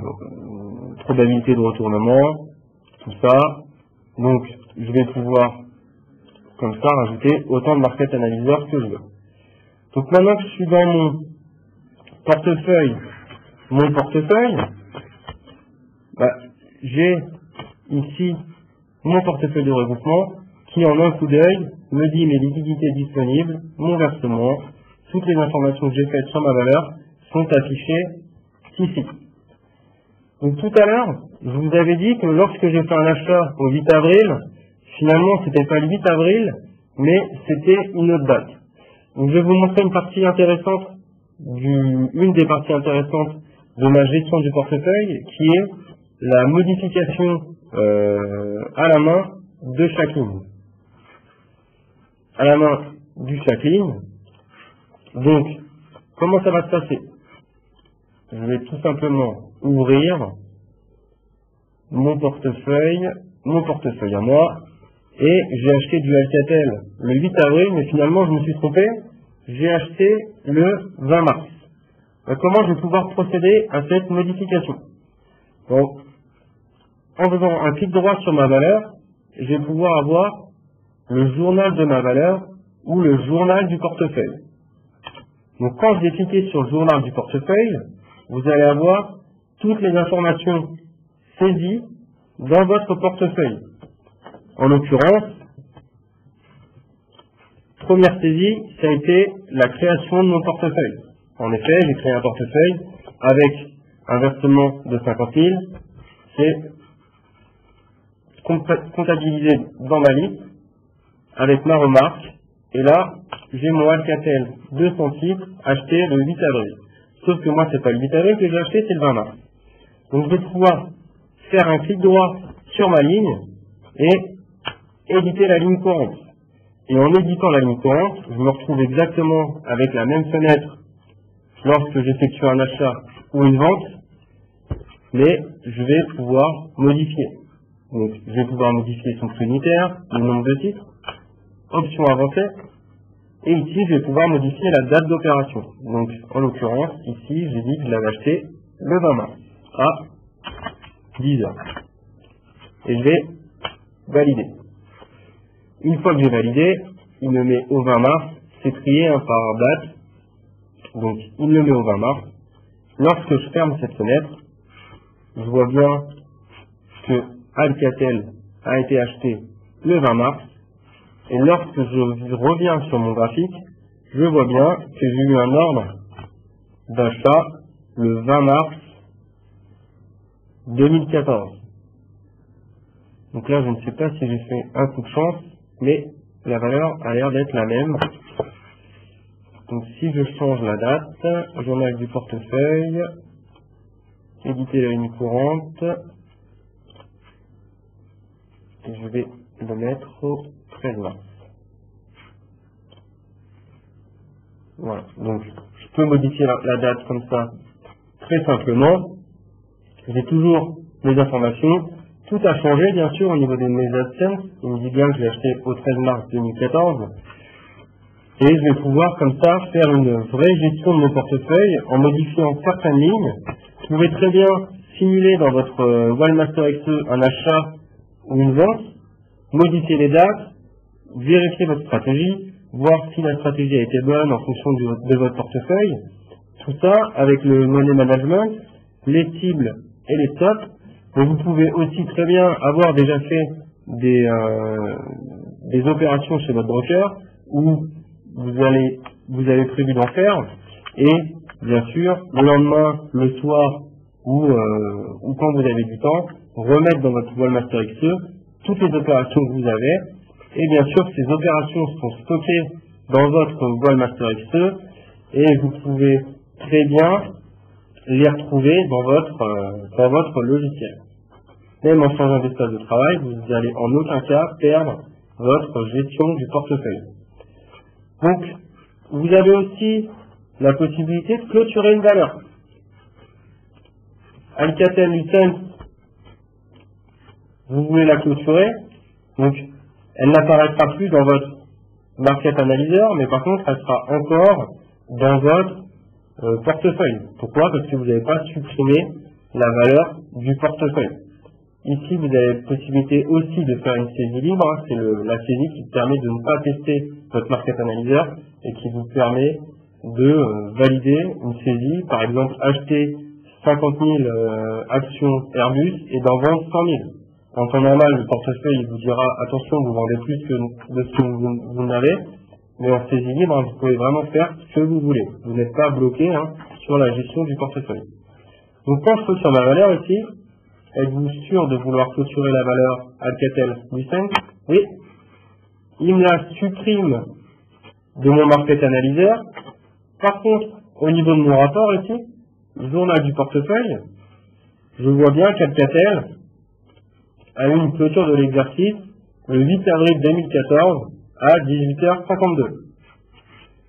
probabilité de retournement, tout ça. Donc je vais pouvoir comme ça rajouter autant de market analyseurs que je veux. Donc maintenant que je suis dans mon portefeuille, mon portefeuille, bah, j'ai ici mon portefeuille de regroupement qui en un coup d'œil me dit mes liquidités disponibles, mon versement, toutes les informations que j'ai faites sur ma valeur sont affichées ici. Donc tout à l'heure, je vous avais dit que lorsque j'ai fait un achat au 8 avril, finalement c'était pas le 8 avril, mais c'était une autre date. Donc je vais vous montrer une partie intéressante, une des parties intéressantes de ma gestion du portefeuille, qui est la modification euh, à la main de chaque ligne. À la main du chaque ligne. Donc, comment ça va se passer? Je vais tout simplement ouvrir mon portefeuille, mon portefeuille à moi, et j'ai acheté du Alcatel le 8 avril, mais finalement je me suis trompé, j'ai acheté le 20 mars. comment je vais pouvoir procéder à cette modification? Donc, en faisant un clic droit sur ma valeur, je vais pouvoir avoir le journal de ma valeur ou le journal du portefeuille. Donc quand je vais cliquer sur le journal du portefeuille, vous allez avoir toutes les informations saisies dans votre portefeuille. En l'occurrence, première saisie, ça a été la création de mon portefeuille. En effet, j'ai créé un portefeuille avec un versement de 50 000. C'est comptabilisé dans ma liste avec ma remarque. Et là, j'ai mon Alcatel 200 titres acheté le 8 avril. Sauf que moi, c'est pas le 8 avril que j'ai acheté, c'est le 20 mars. Donc je vais pouvoir faire un clic droit sur ma ligne et éditer la ligne courante. Et en éditant la ligne courante, je me retrouve exactement avec la même fenêtre lorsque j'effectue un achat ou une vente, mais je vais pouvoir modifier. Donc, je vais pouvoir modifier son unitaire, le nombre de titres, option avancée, et ici, je vais pouvoir modifier la date d'opération. Donc, en l'occurrence, ici, j'ai dit que je l'avais acheté le 20 mars à 10 heures. Et je vais valider. Une fois que j'ai validé, il me met au 20 mars, c'est trié hein, par date, donc il me met au 20 mars. Lorsque je ferme cette fenêtre, je vois bien que Alcatel a été acheté le 20 mars, et lorsque je reviens sur mon graphique, je vois bien que j'ai eu un ordre d'achat le 20 mars 2014. Donc là, je ne sais pas si j'ai fait un coup de chance, mais la valeur a l'air d'être la même. Donc si je change la date, journal du portefeuille, éditer la ligne courante, je vais le mettre 13 mars. Voilà, donc je peux modifier la, date comme ça très simplement. J'ai toujours les informations. Tout a changé bien sûr au niveau des mes AdSense. Il me dit bien que je l'ai acheté au 13 mars 2014. Et je vais pouvoir comme ça faire une vraie gestion de mon portefeuille en modifiant certaines lignes. Vous pouvez très bien simuler dans votre euh, Wallmaster XE un achat ou une vente, modifier les dates, vérifier votre stratégie, voir si la stratégie a été bonne en fonction de, votre portefeuille. Tout ça avec le money management, les cibles et les stops. Mais vous pouvez aussi très bien avoir déjà fait des, euh, des opérations chez votre broker où vous allez vous avez prévu d'en faire et bien sûr le lendemain, le soir ou, euh, ou quand vous avez du temps, remettre dans votre Wallmaster XE toutes les opérations que vous avez et bien sûr, ces opérations sont stockées dans votre Wallmaster XE et vous pouvez très bien les retrouver dans votre, euh, dans votre logiciel. Même en changeant d'espace de travail, vous n'allez en aucun cas perdre votre gestion du portefeuille. Donc, vous avez aussi la possibilité de clôturer une valeur. Alcatel Lucent, vous voulez la clôturer, donc elle n'apparaîtra plus dans votre market analyzer, mais par contre, elle sera encore dans votre euh, portefeuille. Pourquoi? Parce que vous n'avez pas supprimé la valeur du portefeuille. Ici, vous avez la possibilité aussi de faire une saisie libre. Hein. C'est la saisie qui permet de ne pas tester votre market analyzer et qui vous permet de euh, valider une saisie. Par exemple, acheter 50 000 euh, actions Airbus et d'en vendre 100 000. En temps normal, le portefeuille vous dira attention, vous vendez plus que de ce que vous, n'avez, mais en saisie libre, hein, vous pouvez vraiment faire ce que vous voulez. Vous n'êtes pas bloqué hein, sur la gestion du portefeuille. Donc quand je clôture ma valeur ici, êtes-vous sûr de vouloir clôturer la valeur Alcatel Lucent Oui. Il me la supprime de mon market analyzer. Par contre, au niveau de mon rapport ici, journal du portefeuille, je vois bien qu'Alcatel a eu une clôture de l'exercice le 8 avril 2014 à 18h52.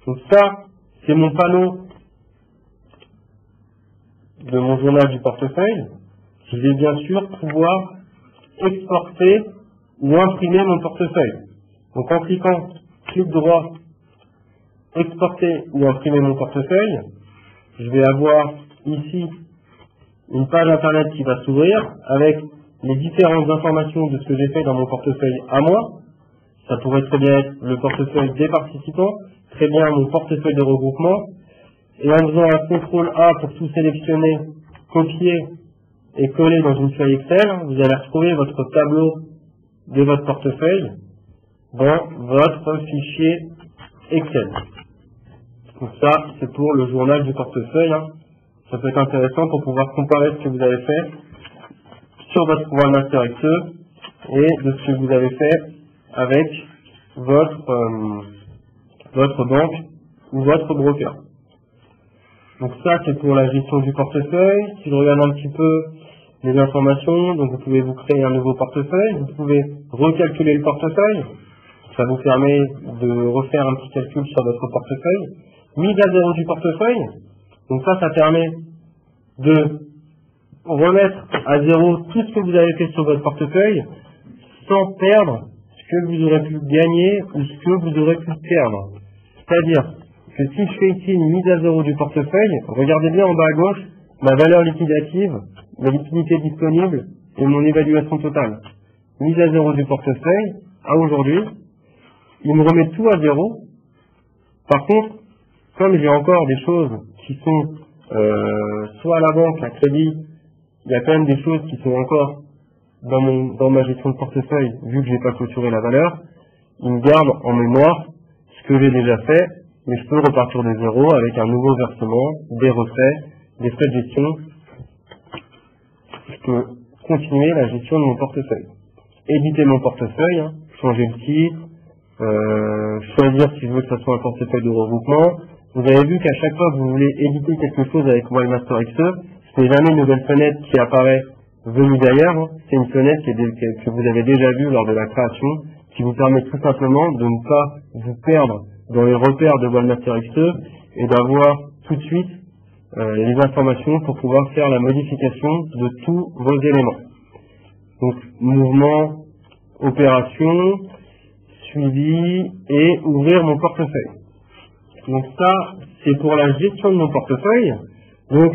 Donc ça, c'est mon panneau de mon journal du portefeuille. Je vais bien sûr pouvoir exporter ou imprimer mon portefeuille. Donc en cliquant clic droit, exporter ou imprimer mon portefeuille, je vais avoir ici une page internet qui va s'ouvrir avec les différentes informations de ce que j'ai fait dans mon portefeuille à moi. Ça pourrait très bien être le portefeuille des participants, très bien mon portefeuille de regroupement. Et en faisant un contrôle A pour tout sélectionner, copier et coller dans une feuille Excel, vous allez retrouver votre tableau de votre portefeuille dans votre fichier Excel. Donc ça, c'est pour le journal du portefeuille. Hein. Ça peut être intéressant pour pouvoir comparer ce que vous avez fait sur votre Master Excel et de ce que vous avez fait avec votre, euh, votre banque ou votre broker. Donc ça, c'est pour la gestion du portefeuille. Si je regarde un petit peu les informations, donc vous pouvez vous créer un nouveau portefeuille, vous pouvez recalculer le portefeuille, ça vous permet de refaire un petit calcul sur votre portefeuille. Mise à zéro du portefeuille, donc ça, ça permet de remettre à zéro tout ce que vous avez fait sur votre portefeuille sans perdre ce que vous aurez pu gagner ou ce que vous aurez pu perdre. C'est-à-dire que si je fais ici une mise à zéro du portefeuille, regardez bien en bas à gauche ma valeur liquidative, la liquidité disponible et mon évaluation totale. Mise à zéro du portefeuille, à aujourd'hui, il me remet tout à zéro. Par contre, comme j'ai encore des choses qui sont euh, soit à la banque, à crédit, il y a quand même des choses qui sont encore dans, ma gestion de portefeuille, vu que je n'ai pas clôturé la valeur, il me garde en mémoire ce que j'ai déjà fait, mais je peux repartir de zéro avec un nouveau versement, des retraits, des frais de gestion. Je peux continuer la gestion de mon portefeuille. Éditer mon portefeuille, hein, changer le titre, euh, choisir si je veux que ce soit un portefeuille de regroupement. Vous avez vu qu'à chaque fois que vous voulez éditer quelque chose avec Master XE, ce n'est jamais une nouvelle fenêtre qui apparaît venue d'ailleurs, hein. c'est une fenêtre que vous avez déjà vue lors de la création, qui vous permet tout simplement de ne pas vous perdre dans les repères de Wallmaster XE et d'avoir tout de suite euh, les informations pour pouvoir faire la modification de tous vos éléments. Donc mouvement, opération, suivi et ouvrir mon portefeuille. Donc ça, c'est pour la gestion de mon portefeuille. Donc,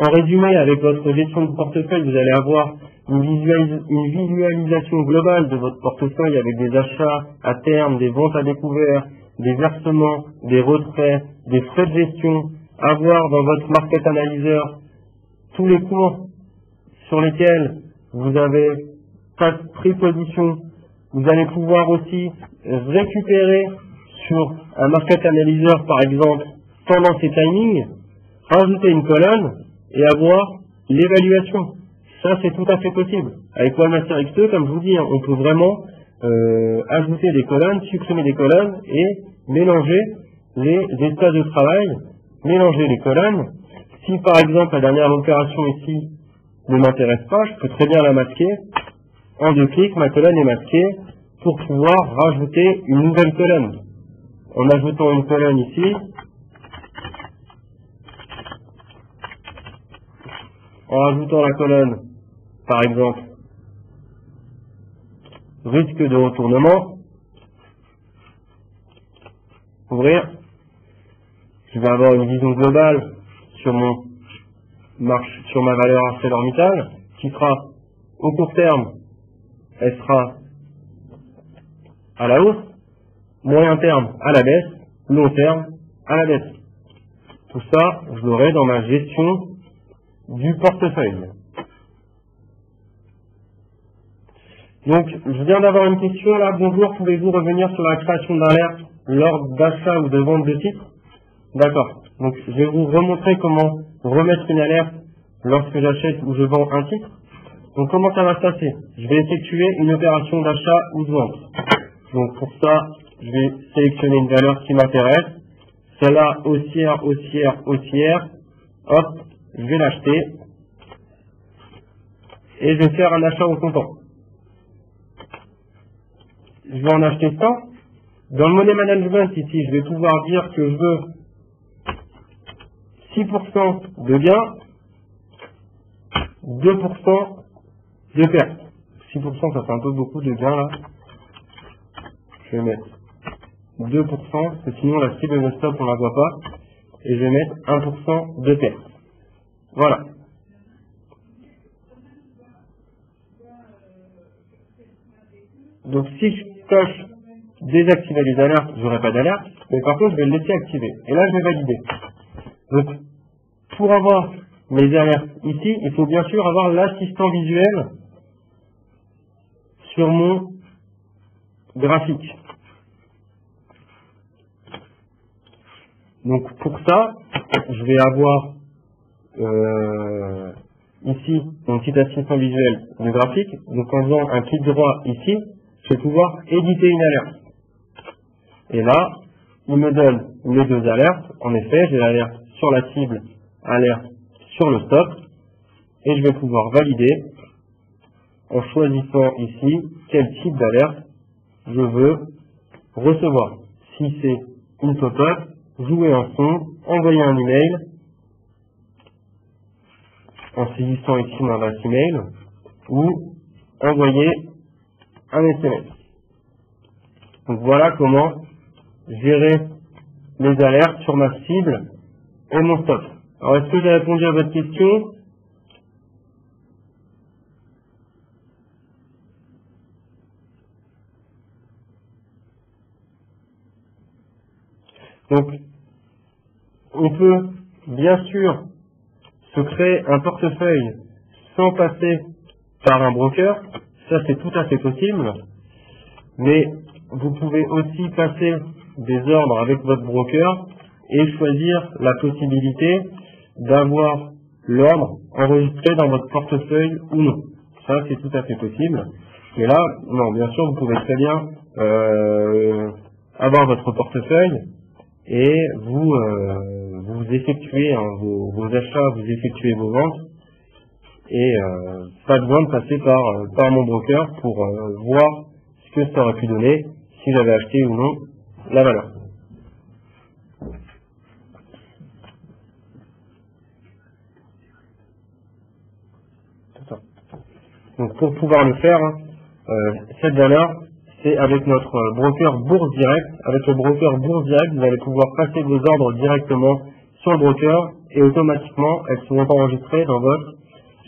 en résumé, avec votre gestion de portefeuille, vous allez avoir une, visualisation globale de votre portefeuille avec des achats à terme, des ventes à découvert, des versements, des retraits, des frais de gestion, avoir dans votre market analyzer. Tous les cours sur lesquels vous avez pris position vous allez pouvoir aussi récupérer sur un market analyzer, par exemple, pendant ces timings, rajouter une colonne et avoir l'évaluation. Ça, c'est tout à fait possible. Avec OneMaster X2, comme je vous dis, hein, on peut vraiment euh, ajouter des colonnes, supprimer des colonnes et mélanger les espaces de travail, mélanger les colonnes. Si par exemple la dernière opération ici ne m'intéresse pas, je peux très bien la masquer en deux clics, ma colonne est masquée pour pouvoir rajouter une nouvelle colonne. En ajoutant une colonne ici, en ajoutant la colonne, par exemple, risque de retournement, ouvrir, je vais avoir une vision globale sur mon marche, sur ma valeur ArcelorMittal, qui sera au court terme elle sera à la hausse, moyen terme à la baisse, long terme à la baisse. Tout ça, je l'aurai dans ma gestion du portefeuille. Donc, je viens d'avoir une question là. Bonjour, pouvez-vous revenir sur la création d'alerte lors d'achat ou de vente de titres? D'accord. Donc, je vais vous remontrer comment remettre une alerte lorsque j'achète ou je vends un titre. Donc comment ça va se passer? Je vais effectuer une opération d'achat ou de vente. Donc pour ça, je vais sélectionner une valeur qui m'intéresse. Celle-là, haussière, haussière, haussière. Hop, je vais l'acheter. Et je vais faire un achat au comptant. Je vais en acheter 100. Dans le money management ici, je vais pouvoir dire que je veux 6% de gain, 2% de perte. 6%, ça fait un peu beaucoup de gains là. Je vais mettre 2%, parce que sinon la cible de stop on la voit pas. Et je vais mettre 1% de perte. Voilà. Donc si je coche désactiver les alertes, j'aurai pas d'alerte, mais par contre je vais le laisser activer. Et là je vais valider. Donc pour avoir mes alertes ici, il faut bien sûr avoir l'assistant visuel sur mon graphique. Donc pour ça, je vais avoir euh, ici mon petit assistant visuel de graphique. Donc en faisant un clic droit ici, je vais pouvoir éditer une alerte. Et là, il me donne les deux alertes. En effet, j'ai l'alerte sur la cible, alerte sur le stop. Et je vais pouvoir valider en choisissant ici quel type d'alerte je veux recevoir. Si c'est une pop-up, jouer un son, envoyer un email, en saisissant ici mon adresse email, ou envoyer un SMS. Donc voilà comment gérer les alertes sur ma cible et mon stop. Alors est-ce que j'ai répondu à votre question? Donc, on peut bien sûr se créer un portefeuille sans passer par un broker, ça c'est tout à fait possible, mais vous pouvez aussi passer des ordres avec votre broker et choisir la possibilité d'avoir l'ordre enregistré dans votre portefeuille ou non. Ça c'est tout à fait possible. Et là, non, bien sûr, vous pouvez très bien euh, avoir votre portefeuille et vous, euh, vous effectuez hein, vos, achats, vous effectuez vos ventes et euh, pas besoin de passer par, euh, mon broker pour voir ce que ça aurait pu donner si j'avais acheté ou non la valeur. Donc pour pouvoir le faire, hein, cette valeur, c'est avec notre broker Bourse Direct. Avec le broker Bourse Direct, vous allez pouvoir passer vos ordres directement sur le broker et automatiquement, elles seront enregistrées dans votre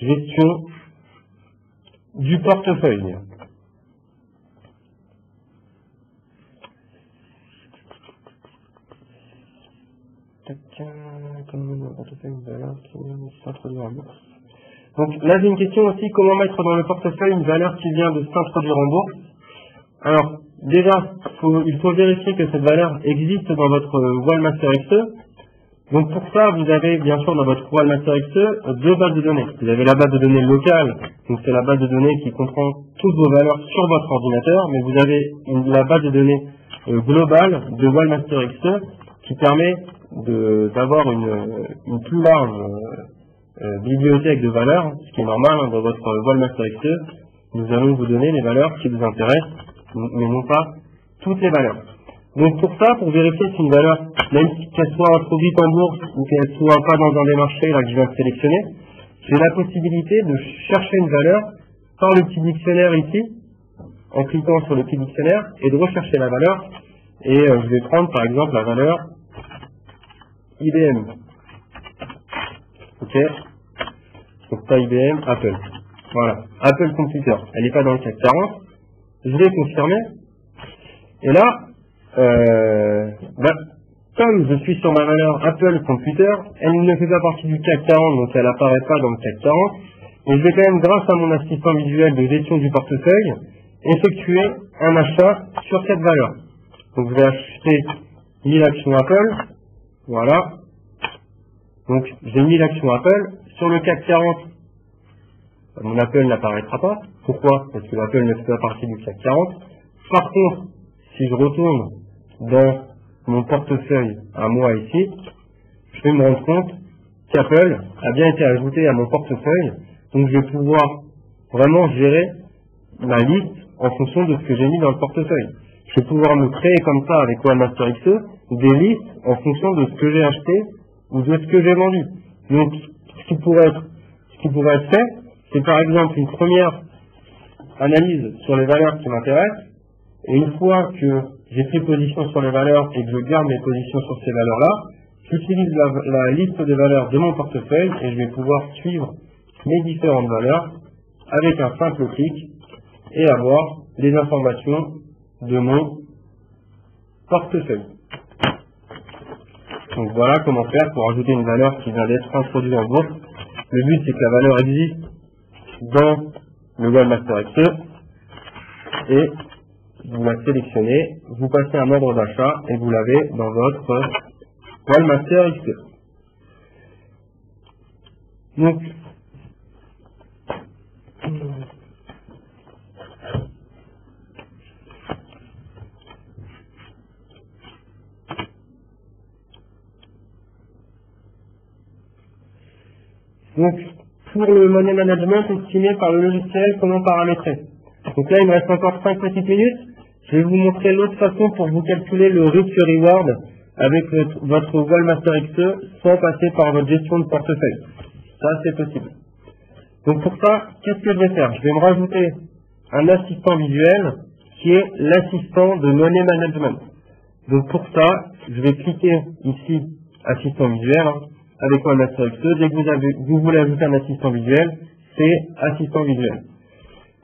gestion du portefeuille. Donc là j'ai une question aussi, comment mettre dans le portefeuille une valeur qui vient de s'introduire en bourse alors, déjà, il faut vérifier que cette valeur existe dans votre Wallmaster XE. Donc pour ça, vous avez bien sûr dans votre Wallmaster XE deux bases de données. Vous avez la base de données locale, donc c'est la base de données qui comprend toutes vos valeurs sur votre ordinateur, mais vous avez la base de données euh, globale de Wallmaster XE qui permet d'avoir une, plus large euh, euh, bibliothèque de valeurs, ce qui est normal hein, dans votre Wallmaster XE. Nous allons vous donner les valeurs qui vous intéressent mais non pas toutes les valeurs. Donc pour ça, pour vérifier si une valeur, même qu'elle soit introduite en bourse ou qu'elle soit pas dans un des marchés là que je viens de sélectionner, j'ai la possibilité de chercher une valeur par le petit dictionnaire ici, en cliquant sur le petit dictionnaire, et de rechercher la valeur. Et euh, je vais prendre par exemple la valeur IBM. Ok Donc pas IBM, Apple. Voilà, Apple Computer. Elle n'est pas dans le CAC 40, je vais confirmer. Et là, euh, bah, comme je suis sur ma valeur Apple Computer, elle ne fait pas partie du CAC 40, donc elle n'apparaît pas dans le CAC 40. Et je vais quand même, grâce à mon assistant visuel de gestion du portefeuille, effectuer un achat sur cette valeur. Donc je vais acheter 1000 actions Apple. Voilà. Donc j'ai 1000 actions Apple. Sur le CAC 40, mon Apple n'apparaîtra pas. Pourquoi? Parce que l'Apple ne fait pas partie du CAC 40. Par contre, si je retourne dans mon portefeuille à moi ici, je vais me rendre compte qu'Apple a bien été ajouté à mon portefeuille. Donc je vais pouvoir vraiment gérer ma liste en fonction de ce que j'ai mis dans le portefeuille. Je vais pouvoir me créer comme ça avec Wallmaster XE des listes en fonction de ce que j'ai acheté ou de ce que j'ai vendu. Donc ce qui pourrait être, ce qui pourrait être fait, c'est par exemple une première analyse sur les valeurs qui m'intéressent, et une fois que j'ai pris position sur les valeurs et que je garde mes positions sur ces valeurs-là, j'utilise la, liste des valeurs de mon portefeuille et je vais pouvoir suivre mes différentes valeurs avec un simple clic et avoir les informations de mon portefeuille. Donc voilà comment faire pour ajouter une valeur qui vient d'être introduite en bourse. Le but c'est que la valeur existe dans le Webmaster XE et vous la sélectionnez, vous passez un ordre d'achat et vous l'avez dans votre Wallmaster XP. Donc, Donc, pour le money management estimé par le logiciel, comment paramétrer? Donc là, il me reste encore 5 petites minutes. Je vais vous montrer l'autre façon pour vous calculer le risk reward avec votre, Wallmaster XE sans passer par votre gestion de portefeuille. Ça, c'est possible. Donc pour ça, qu'est-ce que je vais faire? Je vais me rajouter un assistant visuel qui est l'assistant de money management. Donc pour ça, je vais cliquer ici, assistant visuel, hein avec un Master XE. Dès que vous, avez, vous voulez ajouter un assistant visuel, c'est assistant visuel.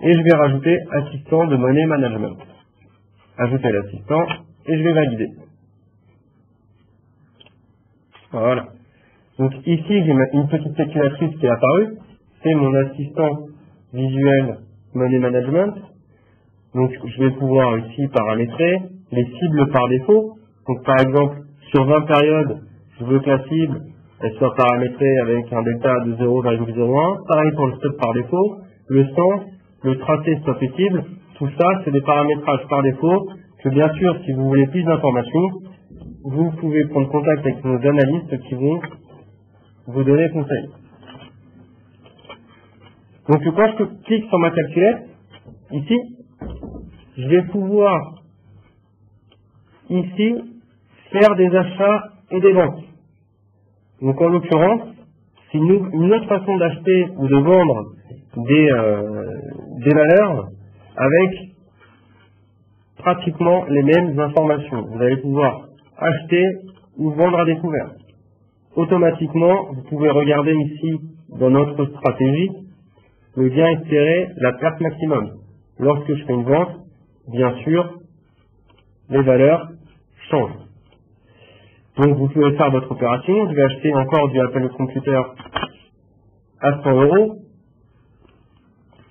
Et je vais rajouter assistant de money management. Ajouter l'assistant et je vais valider. Voilà. Donc ici, j'ai une petite calculatrice qui est apparue. C'est mon assistant visuel money management. Donc je vais pouvoir ici paramétrer les cibles par défaut. Donc par exemple, sur 20 périodes, je veux que la cible elle soit paramétrée avec un delta de 0,01. Pareil pour le stop par défaut, le sens, le tracé soit possible. Tout ça, c'est des paramétrages par défaut que bien sûr, si vous voulez plus d'informations, vous pouvez prendre contact avec nos analystes qui vont vous donner conseil. Donc quand je clique sur ma calculette, ici, je vais pouvoir ici faire des achats et des ventes. Donc en l'occurrence, c'est une, autre façon d'acheter ou de vendre des, euh, des valeurs avec pratiquement les mêmes informations. Vous allez pouvoir acheter ou vendre à découvert. Automatiquement, vous pouvez regarder ici dans notre stratégie le gain espéré, la perte maximum. Lorsque je fais une vente, bien sûr, les valeurs changent. Donc vous pouvez faire votre opération. Je vais acheter encore du Apple Computer à 100 euros.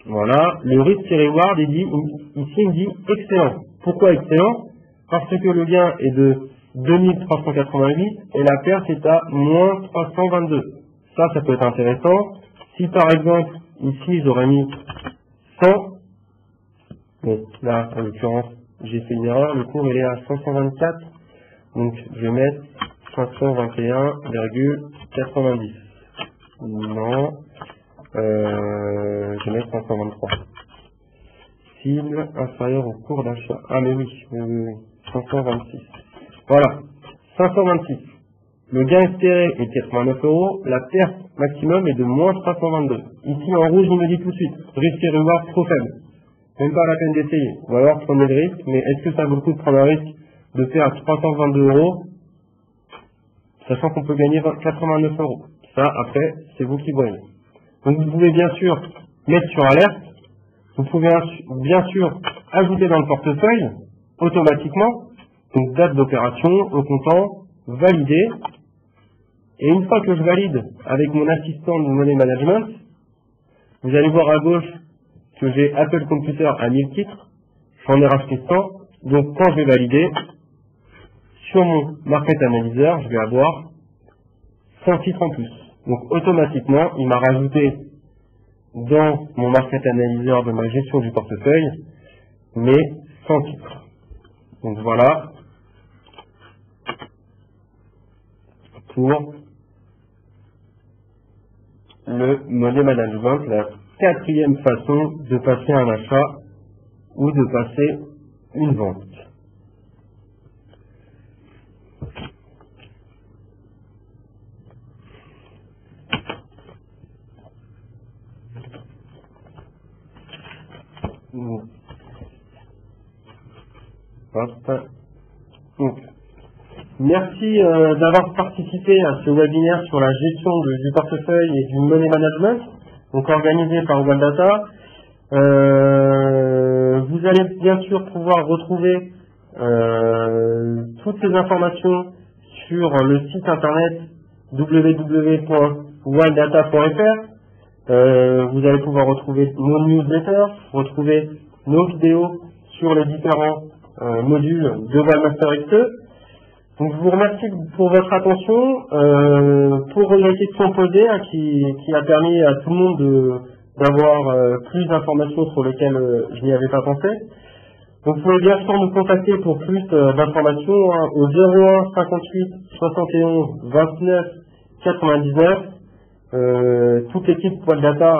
Voilà. Le risque reward est dit, ici dit excellent. Pourquoi excellent? Parce que le gain est de 2388 et la perte est à moins 322. Ça, ça peut être intéressant. Si par exemple, ici j'aurais mis 100, bon, là en l'occurrence j'ai fait une erreur, le cours il est à 524, donc je vais mettre 521,90. Non. Euh, mettre 523. Cible inférieure au cours d'achat. Ah mais oui, oui, oui, 526. Voilà. 526. Le gain espéré est de 89 euros. La perte maximum est de moins 322. Ici en rouge, il me dit tout de suite. Risque et reward trop faible. Même pas la peine d'essayer. Ou alors prenez le risque, mais est-ce que ça vaut le coup de prendre un risque de faire 322 euros sachant qu'on peut gagner 89 euros? Ça, après, c'est vous qui voyez. Donc vous pouvez bien sûr mettre sur alerte, vous pouvez bien sûr ajouter dans le portefeuille automatiquement, donc date d'opération, au comptant, valider, et une fois que je valide avec mon assistant de money management, vous allez voir à gauche que j'ai Apple Computer à 1000 titres, j'en ai racheté 100, donc quand je vais valider, sur mon market analyzer, je vais avoir 100 titres en plus. Donc automatiquement, il m'a rajouté dans mon market analyzer de ma gestion du portefeuille mes 100 titres. Donc voilà pour le money management, la quatrième façon de passer un achat ou de passer une vente. Merci euh, d'avoir participé à ce webinaire sur la gestion du portefeuille et du money management, donc organisé par OneData. Euh, vous allez bien sûr pouvoir retrouver euh, toutes ces informations sur le site internet www.wildata.fr vous allez pouvoir retrouver nos newsletters, retrouver nos vidéos sur les différents euh, modules de Webmaster XE. Donc je vous remercie pour votre attention, euh, pour la question posée hein, qui, qui, a permis à tout le monde d'avoir euh, plus d'informations sur lesquelles euh, je n'y avais pas pensé. Donc vous pouvez bien sûr nous contacter pour plus euh, d'informations hein, au 01 58 71 29 99. toute l'équipe Poil Data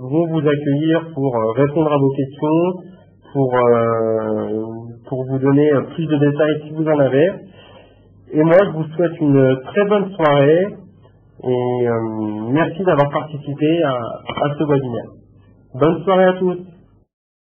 vont vous accueillir pour répondre à vos questions, pour, pour vous donner plus de détails si vous en avez. Et moi, je vous souhaite une très bonne soirée et merci d'avoir participé à, à ce webinaire. Bonne soirée à tous.